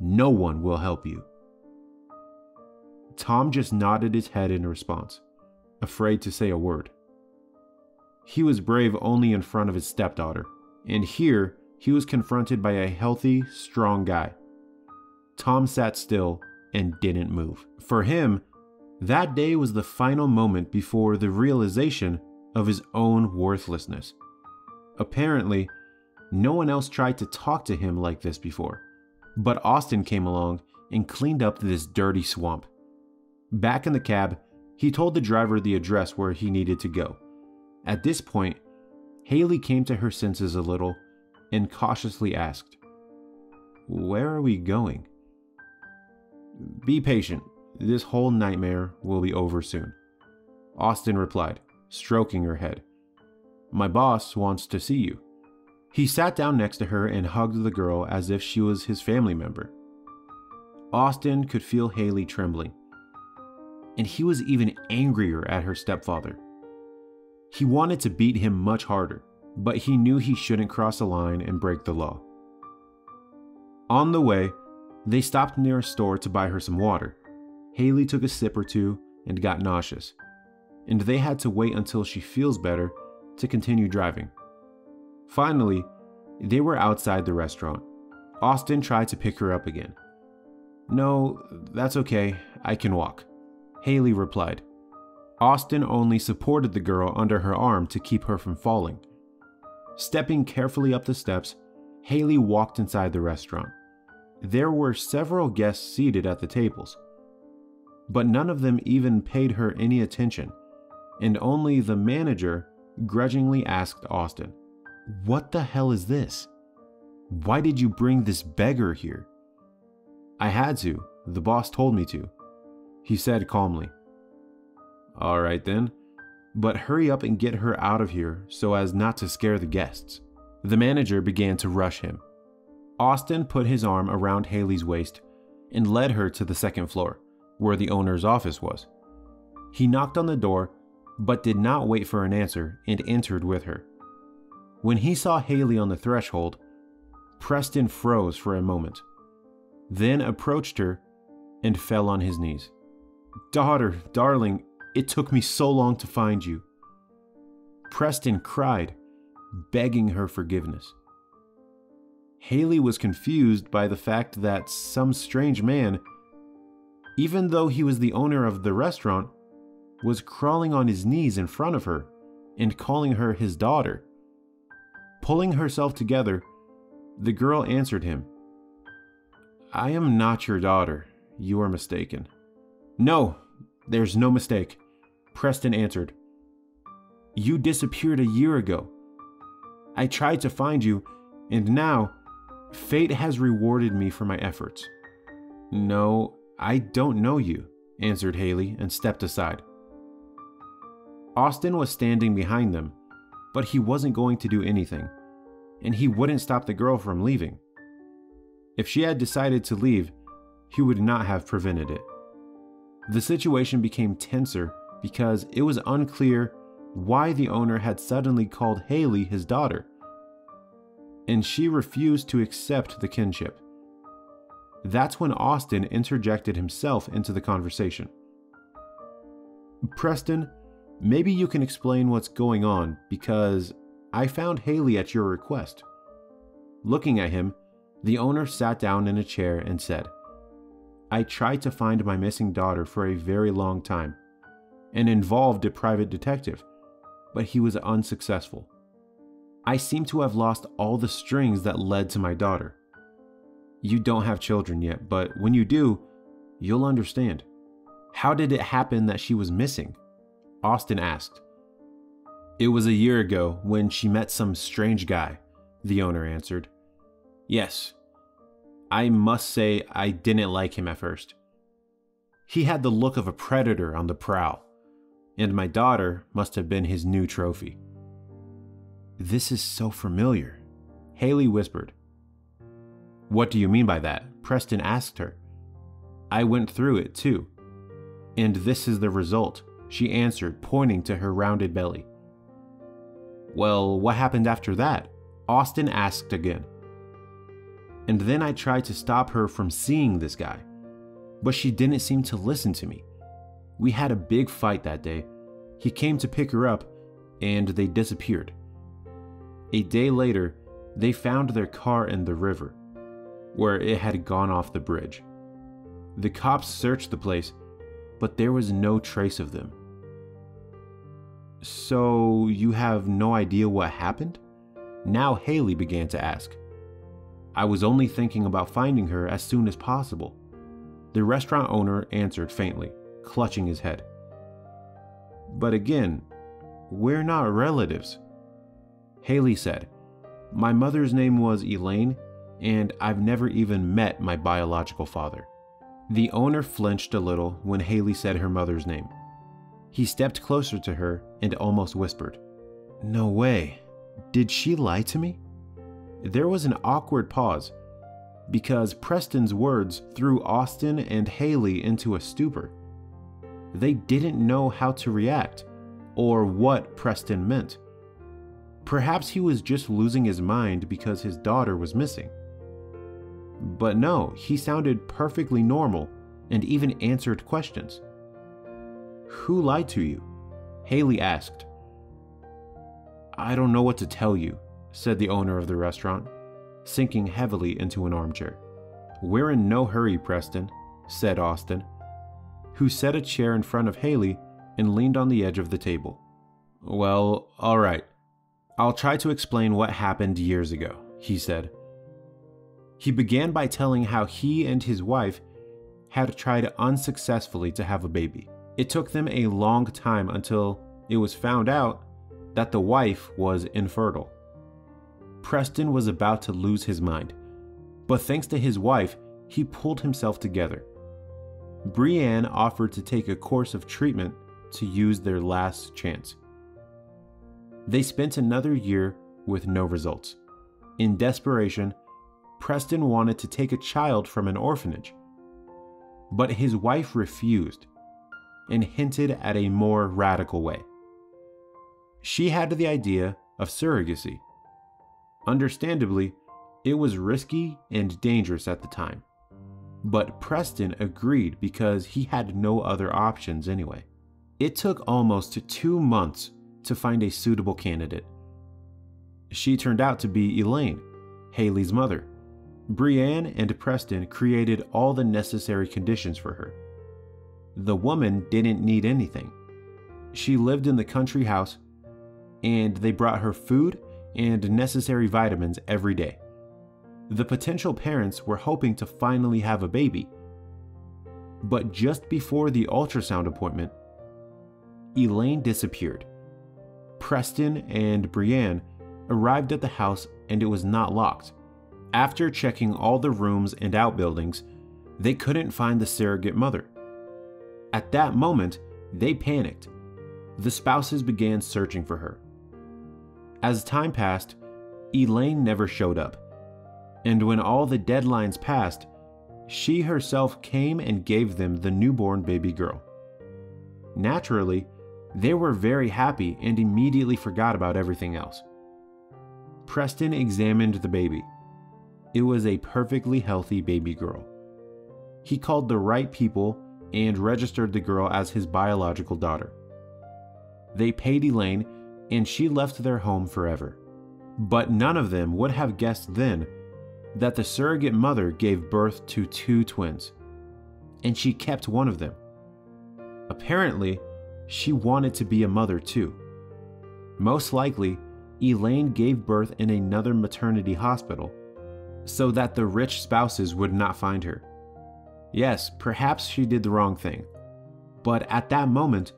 no one will help you. Tom just nodded his head in response, afraid to say a word. He was brave only in front of his stepdaughter, and here he was confronted by a healthy, strong guy. Tom sat still and didn't move. For him, that day was the final moment before the realization of his own worthlessness. Apparently, no one else tried to talk to him like this before, but Austen came along and cleaned up this dirty swamp. Back in the cab, he told the driver the address where he needed to go. At this point, Haley came to her senses a little and cautiously asked, Where are we going? Be patient. This whole nightmare will be over soon. Austen replied, stroking her head. My boss wants to see you. He sat down next to her and hugged the girl as if she was his family member. Austen could feel Haley trembling, and he was even angrier at her stepfather. He wanted to beat him much harder, but he knew he shouldn't cross a line and break the law. On the way, they stopped near a store to buy her some water. Haley took a sip or two and got nauseous, and they had to wait until she feels better to continue driving. Finally, they were outside the restaurant. Austen tried to pick her up again. No, that's okay, I can walk. Haley replied. Austen only supported the girl under her arm to keep her from falling. Stepping carefully up the steps, Haley walked inside the restaurant. There were several guests seated at the tables, but none of them even paid her any attention, and only the manager grudgingly asked Austen, What the hell is this? Why did you bring this beggar here? I had to. The boss told me to. He said calmly. All right then, but hurry up and get her out of here so as not to scare the guests. The manager began to rush him. Austen put his arm around Haley's waist and led her to the second floor, where the owner's office was. He knocked on the door, but did not wait for an answer and entered with her. When he saw Haley on the threshold, Preston froze for a moment, then approached her and fell on his knees. Daughter, darling, it took me so long to find you. Preston cried, begging her forgiveness. Haley was confused by the fact that some strange man, even though he was the owner of the restaurant, was crawling on his knees in front of her and calling her his daughter. Pulling herself together, the girl answered him I am not your daughter. You are mistaken. No, there's no mistake. Preston answered. You disappeared a year ago, I tried to find you, and now fate has rewarded me for my efforts. No, I don't know you, answered Haley and stepped aside. Austen was standing behind them, but he wasn't going to do anything, and he wouldn't stop the girl from leaving. If she had decided to leave, he would not have prevented it. The situation became tenser because it was unclear why the owner had suddenly called Haley his daughter, and she refused to accept the kinship. That's when Austen interjected himself into the conversation. Preston, maybe you can explain what's going on because I found Haley at your request. Looking at him, the owner sat down in a chair and said, I tried to find my missing daughter for a very long time and involved a private detective, but he was unsuccessful. I seem to have lost all the strings that led to my daughter. You don't have children yet, but when you do, you'll understand. How did it happen that she was missing? Austen asked. It was a year ago when she met some strange guy, the owner answered. Yes, I must say I didn't like him at first. He had the look of a predator on the prowl, and my daughter must have been his new trophy. This is so familiar, Haley whispered. What do you mean by that? Preston asked her. I went through it too. And this is the result, she answered, pointing to her rounded belly. Well, what happened after that? Austen asked again. And then I tried to stop her from seeing this guy, but she didn't seem to listen to me. We had a big fight that day. He came to pick her up, and they disappeared. A day later, they found their car in the river where it had gone off the bridge. The cops searched the place, but there was no trace of them. So, you have no idea what happened? Now Haley began to ask. I was only thinking about finding her as soon as possible. The restaurant owner answered faintly, clutching his head. But again, we're not relatives. Haley said, My mother's name was Elaine, and I've never even met my biological father. The owner flinched a little when Haley said her mother's name. He stepped closer to her and almost whispered, No way. Did she lie to me? There was an awkward pause because Preston's words threw Austen and Haley into a stupor. They didn't know how to react or what Preston meant. Perhaps he was just losing his mind because his daughter was missing. But no, he sounded perfectly normal and even answered questions. Who lied to you? Haley asked. I don't know what to tell you, said the owner of the restaurant, sinking heavily into an armchair. We're in no hurry, Preston, said Austen, who set a chair in front of Haley and leaned on the edge of the table. Well, all right. I'll try to explain what happened years ago, he said. He began by telling how he and his wife had tried unsuccessfully to have a baby. It took them a long time until it was found out that the wife was infertile. Preston was about to lose his mind, but thanks to his wife, he pulled himself together. Brienne offered to take a course of treatment to use their last chance. They spent another year with no results. In desperation, Preston wanted to take a child from an orphanage. But his wife refused and hinted at a more radical way. She had the idea of surrogacy. Understandably, it was risky and dangerous at the time. But Preston agreed because he had no other options anyway. It took almost two months to find a suitable candidate. She turned out to be Elaine, Haley's mother. Brienne and Preston created all the necessary conditions for her. The woman didn't need anything. She lived in the country house, and they brought her food and necessary vitamins every day. The potential parents were hoping to finally have a baby. But just before the ultrasound appointment, Elaine disappeared. Preston and Brienne arrived at the house and it was not locked. After checking all the rooms and outbuildings, they couldn't find the surrogate mother. At that moment, they panicked. The spouses began searching for her. As time passed, Elaine never showed up. And when all the deadlines passed, she herself came and gave them the newborn baby girl. Naturally, they were very happy and immediately forgot about everything else. Preston examined the baby. It was a perfectly healthy baby girl. He called the right people and registered the girl as his biological daughter. They paid Elaine, and she left their home forever. But none of them would have guessed then that the surrogate mother gave birth to two twins, and she kept one of them. Apparently, she wanted to be a mother too. Most likely, Elaine gave birth in another maternity hospital so that the rich spouses would not find her. Yes, perhaps she did the wrong thing, but at that moment,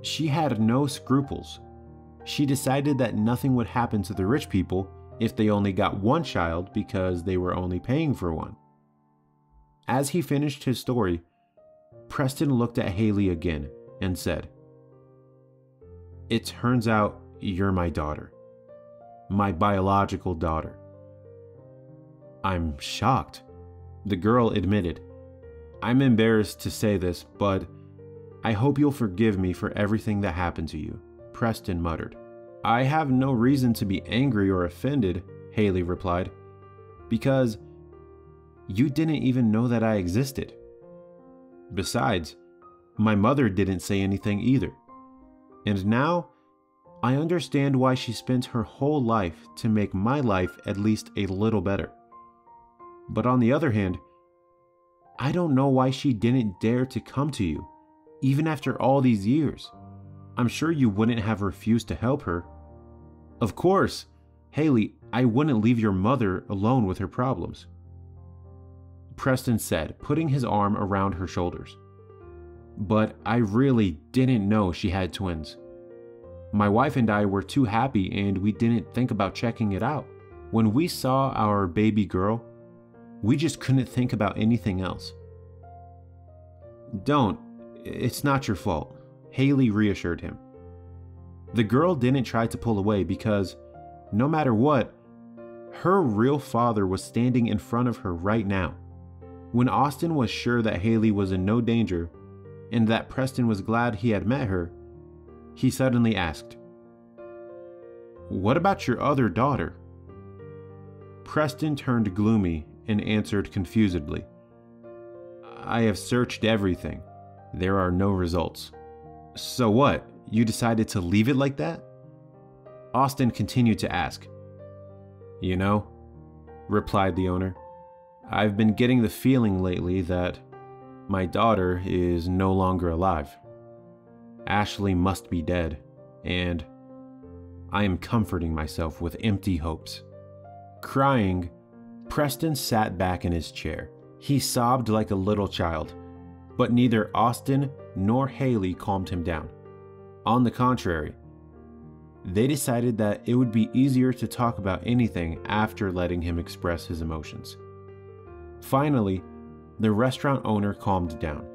she had no scruples. She decided that nothing would happen to the rich people if they only got one child because they were only paying for one. As he finished his story, Preston looked at Haley again and said, It turns out you're my daughter, my biological daughter. I'm shocked, the girl admitted. I'm embarrassed to say this, but I hope you'll forgive me for everything that happened to you, Preston muttered. I have no reason to be angry or offended, Haley replied, because you didn't even know that I existed. Besides, my mother didn't say anything either. And now, I understand why she spent her whole life to make my life at least a little better. But on the other hand, I don't know why she didn't dare to come to you, even after all these years. I'm sure you wouldn't have refused to help her. Of course, Haley, I wouldn't leave your mother alone with her problems. Preston said, putting his arm around her shoulders. But I really didn't know she had twins. My wife and I were too happy and we didn't think about checking it out. When we saw our baby girl, we just couldn't think about anything else. Don't. It's not your fault, Haley reassured him. The girl didn't try to pull away because, no matter what, her real father was standing in front of her right now. When Austen was sure that Haley was in no danger and that Preston was glad he had met her, he suddenly asked, What about your other daughter? Preston turned gloomy and answered confusedly, I have searched everything. There are no results. So what? You decided to leave it like that? Austen continued to ask. You know, replied the owner, I've been getting the feeling lately that my daughter is no longer alive. Ashley must be dead, and I am comforting myself with empty hopes. Crying, Preston sat back in his chair. He sobbed like a little child, but neither Austen nor Haley calmed him down. On the contrary, they decided that it would be easier to talk about anything after letting him express his emotions. Finally, the restaurant owner calmed down,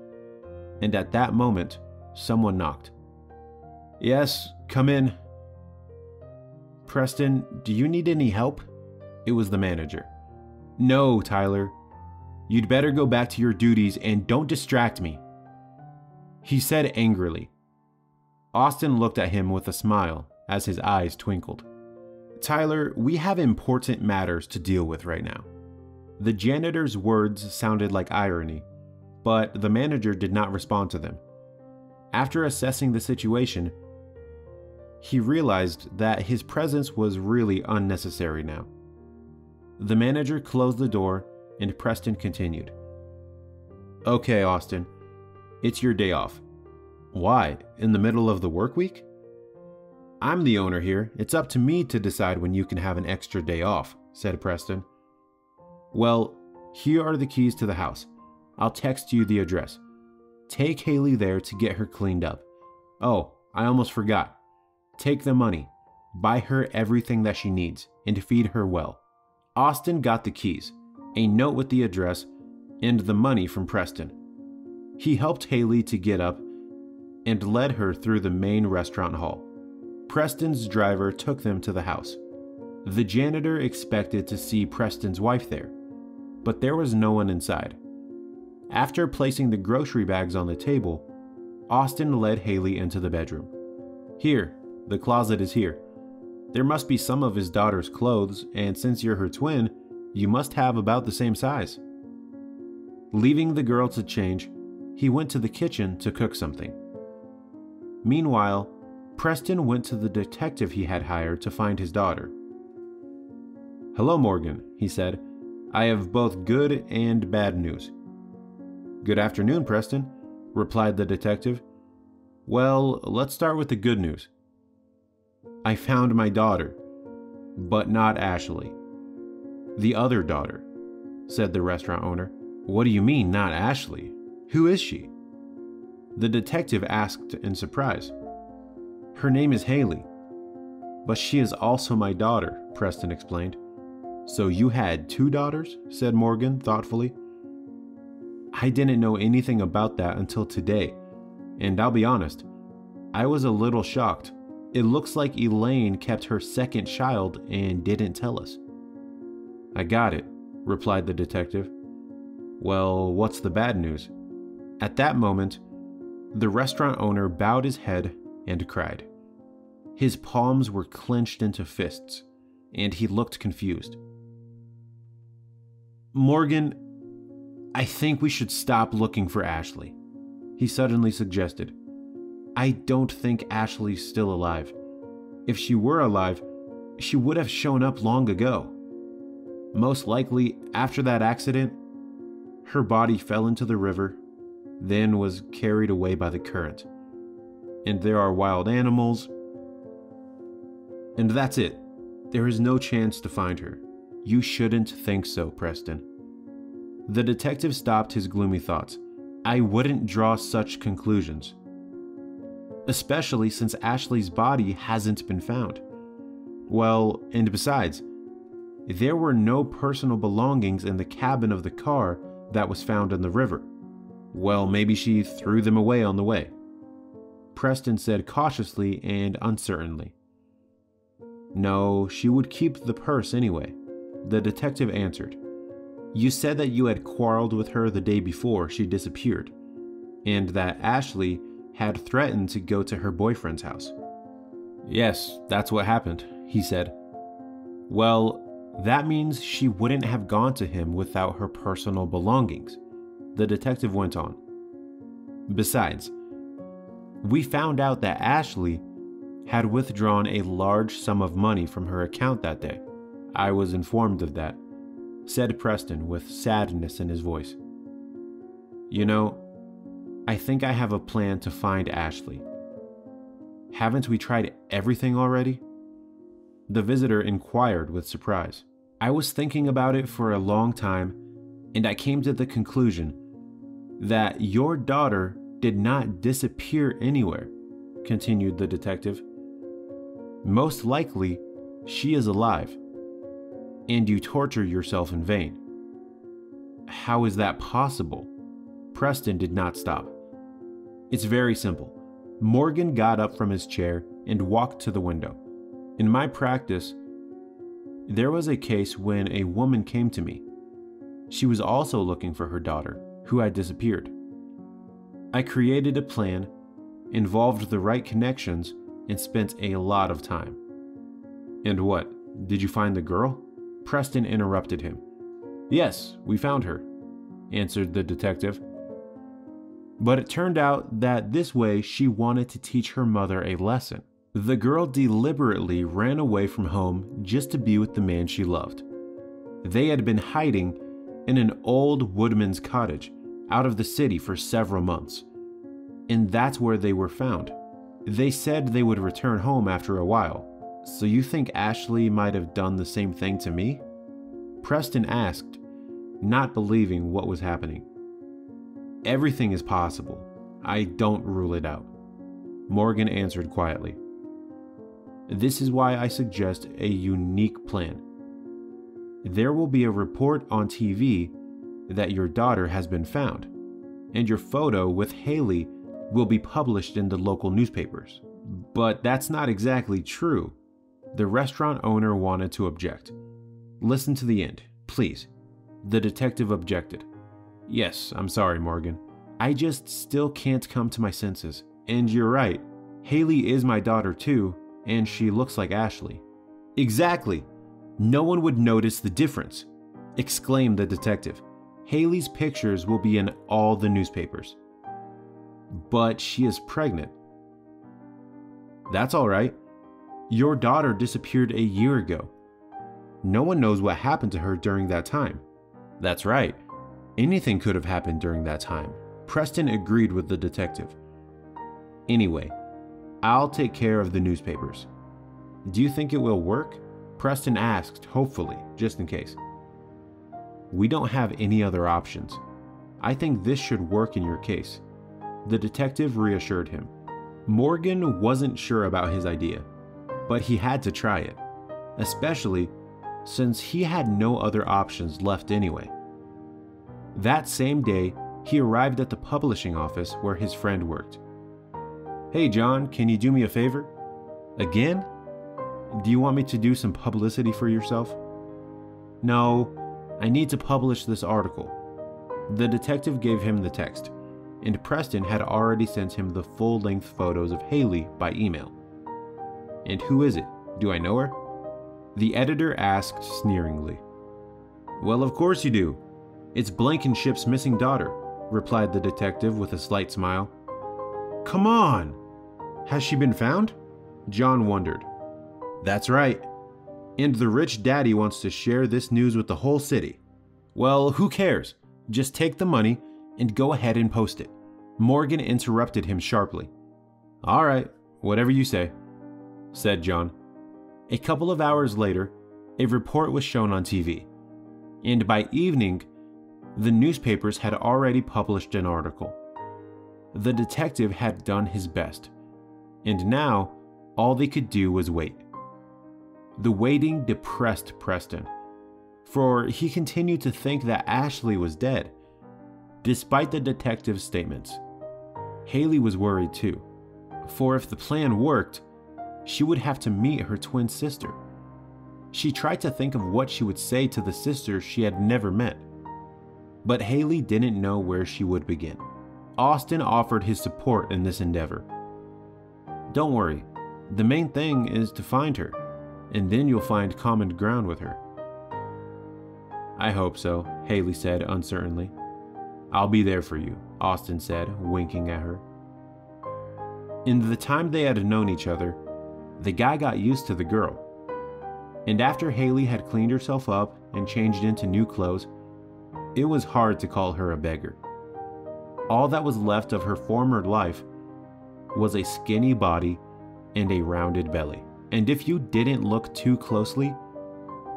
and at that moment, someone knocked. Yes, come in. Preston, do you need any help? It was the manager. No, Tyler. You'd better go back to your duties and don't distract me. He said angrily. Austen looked at him with a smile as his eyes twinkled. Tyler, we have important matters to deal with right now. The janitor's words sounded like irony, but the manager did not respond to them. After assessing the situation, he realized that his presence was really unnecessary now. The manager closed the door and Preston continued. Okay, Austen, it's your day off. Why? In the middle of the work week? I'm the owner here. It's up to me to decide when you can have an extra day off, said Preston. Well, here are the keys to the house. I'll text you the address. Take Haley there to get her cleaned up. Oh, I almost forgot. Take the money. buy her everything that she needs, and feed her well. Austen got the keys, a note with the address, and the money from Preston. He helped Haley to get up and led her through the main restaurant hall. Preston's driver took them to the house. The janitor expected to see Preston's wife there, but there was no one inside. After placing the grocery bags on the table, Austen led Haley into the bedroom. Here, the closet is here. There must be some of his daughter's clothes, and since you're her twin, you must have about the same size. Leaving the girl to change, he went to the kitchen to cook something. Meanwhile, Preston went to the detective he had hired to find his daughter. Hello, Morgan, he said. I have both good and bad news. Good afternoon, Preston, replied the detective. Well, let's start with the good news. I found my daughter, but not Ashley. The other daughter, said the restaurant owner. What do you mean, not Ashley? Who is she? The detective asked in surprise. Her name is Haley, but she is also my daughter, Preston explained. So you had two daughters? said Morgan thoughtfully. I didn't know anything about that until today, and I'll be honest, I was a little shocked. It looks like Elaine kept her second child and didn't tell us. I got it, replied the detective. Well, what's the bad news? At that moment, the restaurant owner bowed his head and cried. His palms were clenched into fists, and he looked confused. Morgan, I think we should stop looking for Ashley, he suddenly suggested. I don't think Ashley's still alive. If she were alive, she would have shown up long ago. Most likely, after that accident, her body fell into the river, then was carried away by the current. And there are wild animals. And that's it. There is no chance to find her. You shouldn't think so, Preston. The detective stopped his gloomy thoughts. I wouldn't draw such conclusions. Especially since Ashley's body hasn't been found. Well, and besides, there were no personal belongings in the cabin of the car that was found in the river. Well, maybe she threw them away on the way. Preston said cautiously and uncertainly. No, she would keep the purse anyway. The detective answered. You said that you had quarreled with her the day before she disappeared, and that Ashley had threatened to go to her boyfriend's house. Yes, that's what happened, he said. Well, that means she wouldn't have gone to him without her personal belongings, the detective went on. Besides, we found out that Ashley had withdrawn a large sum of money from her account that day. I was informed of that said Preston with sadness in his voice. You know, I think I have a plan to find Ashley. Haven't we tried everything already? The visitor inquired with surprise. I was thinking about it for a long time, and I came to the conclusion that your daughter did not disappear anywhere, continued the detective. Most likely, she is alive and you torture yourself in vain. How is that possible? Preston did not stop. It's very simple. Morgan got up from his chair and walked to the window. In my practice, there was a case when a woman came to me. She was also looking for her daughter, who had disappeared. I created a plan, involved the right connections, and spent a lot of time. And what? Did you find the girl? Preston interrupted him. Yes, we found her, answered the detective. But it turned out that this way she wanted to teach her mother a lesson. The girl deliberately ran away from home just to be with the man she loved. They had been hiding in an old woodman's cottage out of the city for several months. And that's where they were found. They said they would return home after a while, so you think Ashley might have done the same thing to me? Preston asked, not believing what was happening. Everything is possible. I don't rule it out. Morgan answered quietly. This is why I suggest a unique plan. There will be a report on TV that your daughter has been found, and your photo with Haley will be published in the local newspapers. But that's not exactly true. The restaurant owner wanted to object. Listen to the end, please. The detective objected. Yes, I'm sorry, Morgan. I just still can't come to my senses. And you're right. Haley is my daughter too, and she looks like Ashley. Exactly. No one would notice the difference, exclaimed the detective. Haley's pictures will be in all the newspapers. But she is pregnant. That's all right. Your daughter disappeared a year ago. No one knows what happened to her during that time. That's right. Anything could have happened during that time. Preston agreed with the detective. Anyway, I'll take care of the newspapers. Do you think it will work? Preston asked, hopefully, just in case. We don't have any other options. I think this should work in your case. The detective reassured him. Morgan wasn't sure about his idea, but he had to try it, especially since he had no other options left anyway. That same day, he arrived at the publishing office where his friend worked. Hey, John, can you do me a favor? Again? Do you want me to do some publicity for yourself? No, I need to publish this article. The detective gave him the text, and Preston had already sent him the full length photos of Haley by email. And who is it? Do I know her? The editor asked sneeringly. Well, of course you do. It's Blankenship's missing daughter, replied the detective with a slight smile. Come on! Has she been found? John wondered. That's right. And the rich daddy wants to share this news with the whole city. Well, who cares? Just take the money and go ahead and post it. Morgan interrupted him sharply. All right, whatever you say, said John. A couple of hours later, a report was shown on TV. And by evening, the newspapers had already published an article. The detective had done his best, and now all they could do was wait. The waiting depressed Preston, for he continued to think that Ashley was dead, despite the detective's statements. Haley was worried too, for if the plan worked, she would have to meet her twin sister. She tried to think of what she would say to the sister she had never met. But Haley didn't know where she would begin. Austen offered his support in this endeavor. Don't worry, the main thing is to find her, and then you'll find common ground with her. I hope so, Haley said uncertainly. I'll be there for you, Austen said, winking at her. In the time they had known each other, the guy got used to the girl. And after Haley had cleaned herself up and changed into new clothes, it was hard to call her a beggar. All that was left of her former life was a skinny body and a rounded belly. And if you didn't look too closely,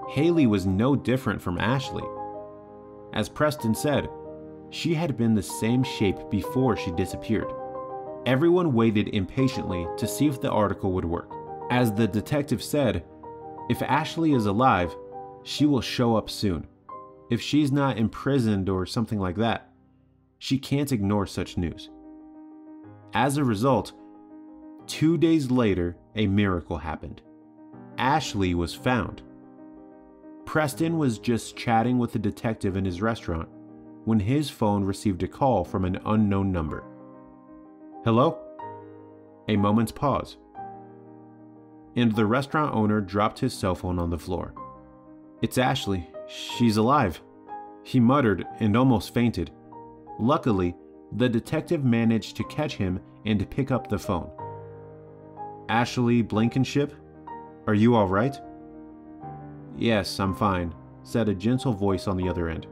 Haley was no different from Ashley. As Preston said, she had been the same shape before she disappeared. Everyone waited impatiently to see if the article would work. As the detective said, if Ashley is alive, she will show up soon. If she's not imprisoned or something like that, she can't ignore such news. As a result, two days later, a miracle happened. Ashley was found. Preston was just chatting with a detective in his restaurant when his phone received a call from an unknown number. Hello? A moment's pause. And the restaurant owner dropped his cell phone on the floor. It's Ashley. She's alive. He muttered and almost fainted. Luckily, the detective managed to catch him and pick up the phone. Ashley Blankenship? Are you all right? Yes, I'm fine, said a gentle voice on the other end.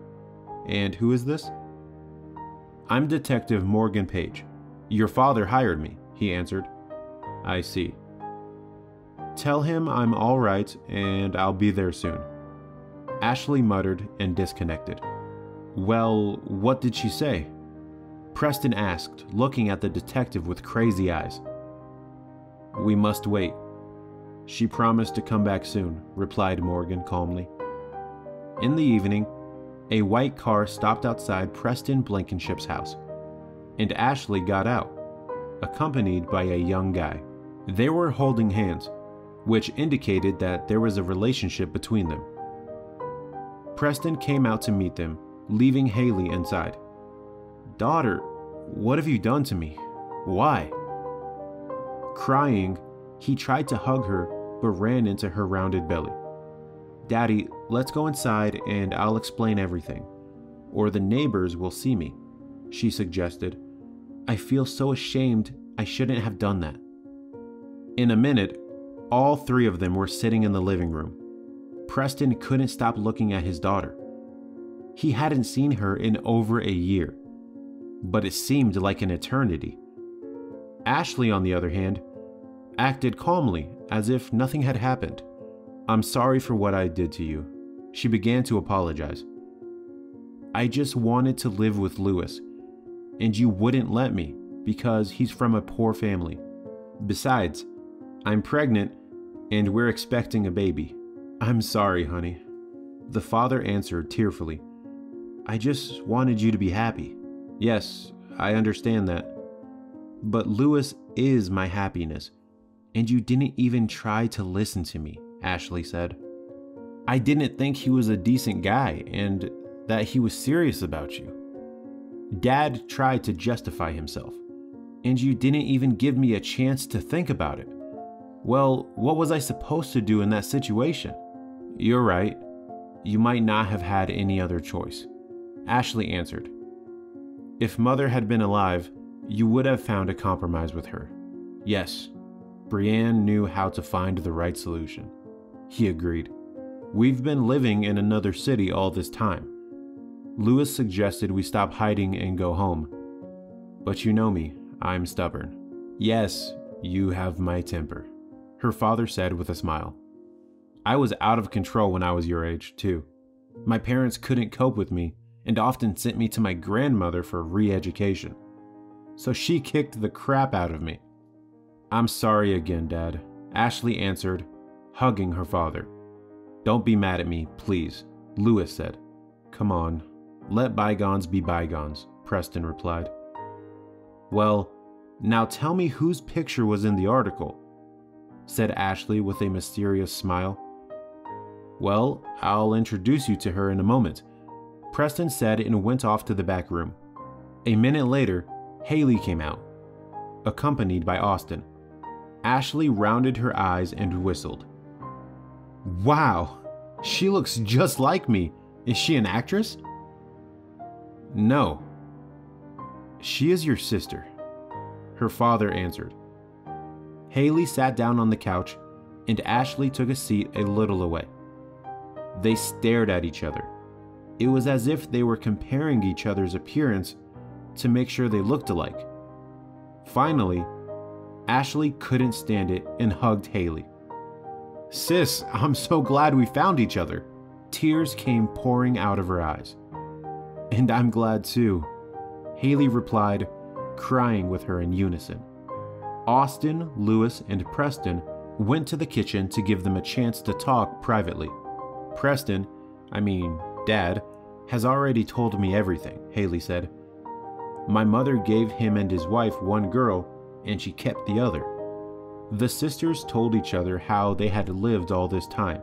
And who is this? I'm Detective Morgan Page. Your father hired me, he answered. I see. Tell him I'm all right and I'll be there soon. Ashley muttered and disconnected. Well, what did she say? Preston asked, looking at the detective with crazy eyes. We must wait. She promised to come back soon, replied Morgan calmly. In the evening, a white car stopped outside Preston Blankenship's house, and Ashley got out, accompanied by a young guy. They were holding hands, which indicated that there was a relationship between them. Preston came out to meet them, leaving Haley inside. Daughter, what have you done to me? Why? Crying, he tried to hug her but ran into her rounded belly. Daddy, let's go inside and I'll explain everything. Or the neighbors will see me, she suggested. I feel so ashamed I shouldn't have done that. In a minute, all three of them were sitting in the living room. Preston couldn't stop looking at his daughter. He hadn't seen her in over a year, but it seemed like an eternity. Ashley, on the other hand, acted calmly as if nothing had happened. I'm sorry for what I did to you. She began to apologize. I just wanted to live with Lewis, and you wouldn't let me because he's from a poor family. Besides, I'm pregnant and we're expecting a baby. I'm sorry, honey. The father answered tearfully. I just wanted you to be happy. Yes, I understand that. But Lewis is my happiness, and you didn't even try to listen to me, Ashley said. I didn't think he was a decent guy and that he was serious about you. Dad tried to justify himself, and you didn't even give me a chance to think about it. Well, what was I supposed to do in that situation? You're right. You might not have had any other choice. Ashley answered. If Mother had been alive, you would have found a compromise with her. Yes, Brienne knew how to find the right solution. He agreed. We've been living in another city all this time. Lewis suggested we stop hiding and go home. But you know me, I'm stubborn. Yes, you have my temper her father said with a smile. I was out of control when I was your age, too. My parents couldn't cope with me and often sent me to my grandmother for re education. So she kicked the crap out of me. I'm sorry again, Dad, Ashley answered, hugging her father. Don't be mad at me, please, Lewis said. Come on, let bygones be bygones, Preston replied. Well, now tell me whose picture was in the article, said Ashley with a mysterious smile. Well, I'll introduce you to her in a moment, Preston said and went off to the back room. A minute later, Haley came out, accompanied by Austen. Ashley rounded her eyes and whistled. Wow, she looks just like me. Is she an actress? No. She is your sister, her father answered. Haley sat down on the couch, and Ashley took a seat a little away. They stared at each other. It was as if they were comparing each other's appearance to make sure they looked alike. Finally, Ashley couldn't stand it and hugged Haley. Sis, I'm so glad we found each other. Tears came pouring out of her eyes. And I'm glad too, Haley replied, crying with her in unison. Austen, Lewis, and Preston went to the kitchen to give them a chance to talk privately. Preston, I mean, Dad, has already told me everything, Haley said. My mother gave him and his wife one girl, and she kept the other. The sisters told each other how they had lived all this time,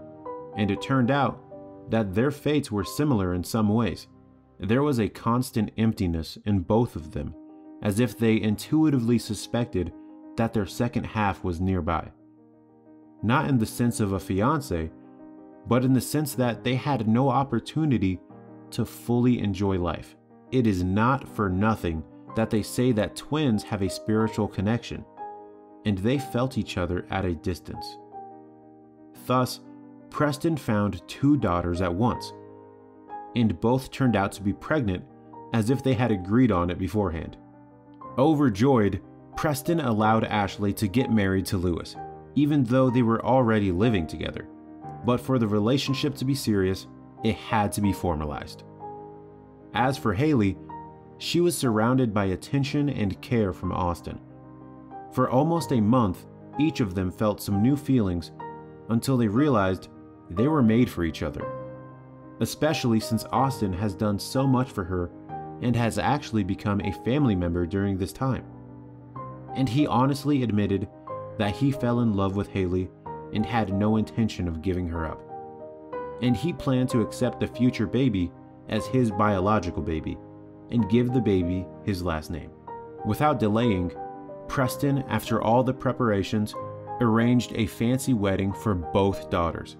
and it turned out that their fates were similar in some ways. There was a constant emptiness in both of them, as if they intuitively suspected that their second half was nearby. Not in the sense of a fiance, but in the sense that they had no opportunity to fully enjoy life. It is not for nothing that they say that twins have a spiritual connection, and they felt each other at a distance. Thus, Preston found two daughters at once, and both turned out to be pregnant as if they had agreed on it beforehand. Overjoyed, Preston allowed Ashley to get married to Lewis, even though they were already living together. But for the relationship to be serious, it had to be formalized. As for Haley, she was surrounded by attention and care from Austen. For almost a month, each of them felt some new feelings until they realized they were made for each other. Especially since Austen has done so much for her and has actually become a family member during this time. And he honestly admitted that he fell in love with Haley and had no intention of giving her up. And he planned to accept the future baby as his biological baby and give the baby his last name. Without delaying, Preston, after all the preparations, arranged a fancy wedding for both daughters.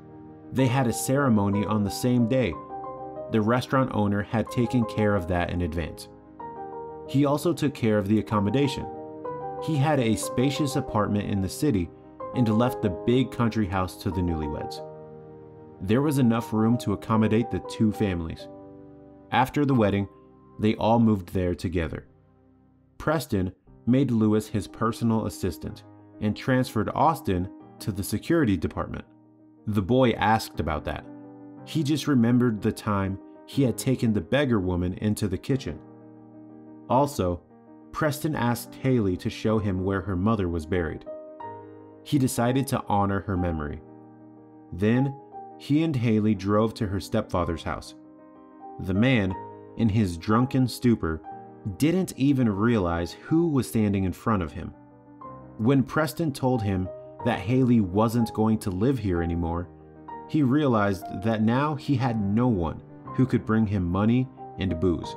They had a ceremony on the same day. The restaurant owner had taken care of that in advance. He also took care of the accommodation. He had a spacious apartment in the city and left the big country house to the newlyweds. There was enough room to accommodate the two families. After the wedding, they all moved there together. Preston made Lewis his personal assistant and transferred Austen to the security department. The boy asked about that. He just remembered the time he had taken the beggar woman into the kitchen. Also, Preston asked Haley to show him where her mother was buried. He decided to honor her memory. Then, he and Haley drove to her stepfather's house. The man, in his drunken stupor, didn't even realize who was standing in front of him. When Preston told him that Haley wasn't going to live here anymore, he realized that now he had no one who could bring him money and booze.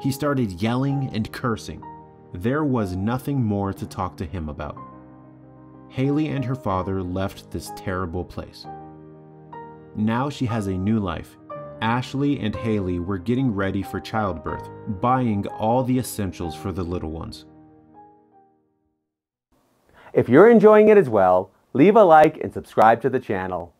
He started yelling and cursing. There was nothing more to talk to him about. Haley and her father left this terrible place. Now she has a new life. Ashley and Haley were getting ready for childbirth, buying all the essentials for the little ones. If you're enjoying it as well, leave a like and subscribe to the channel.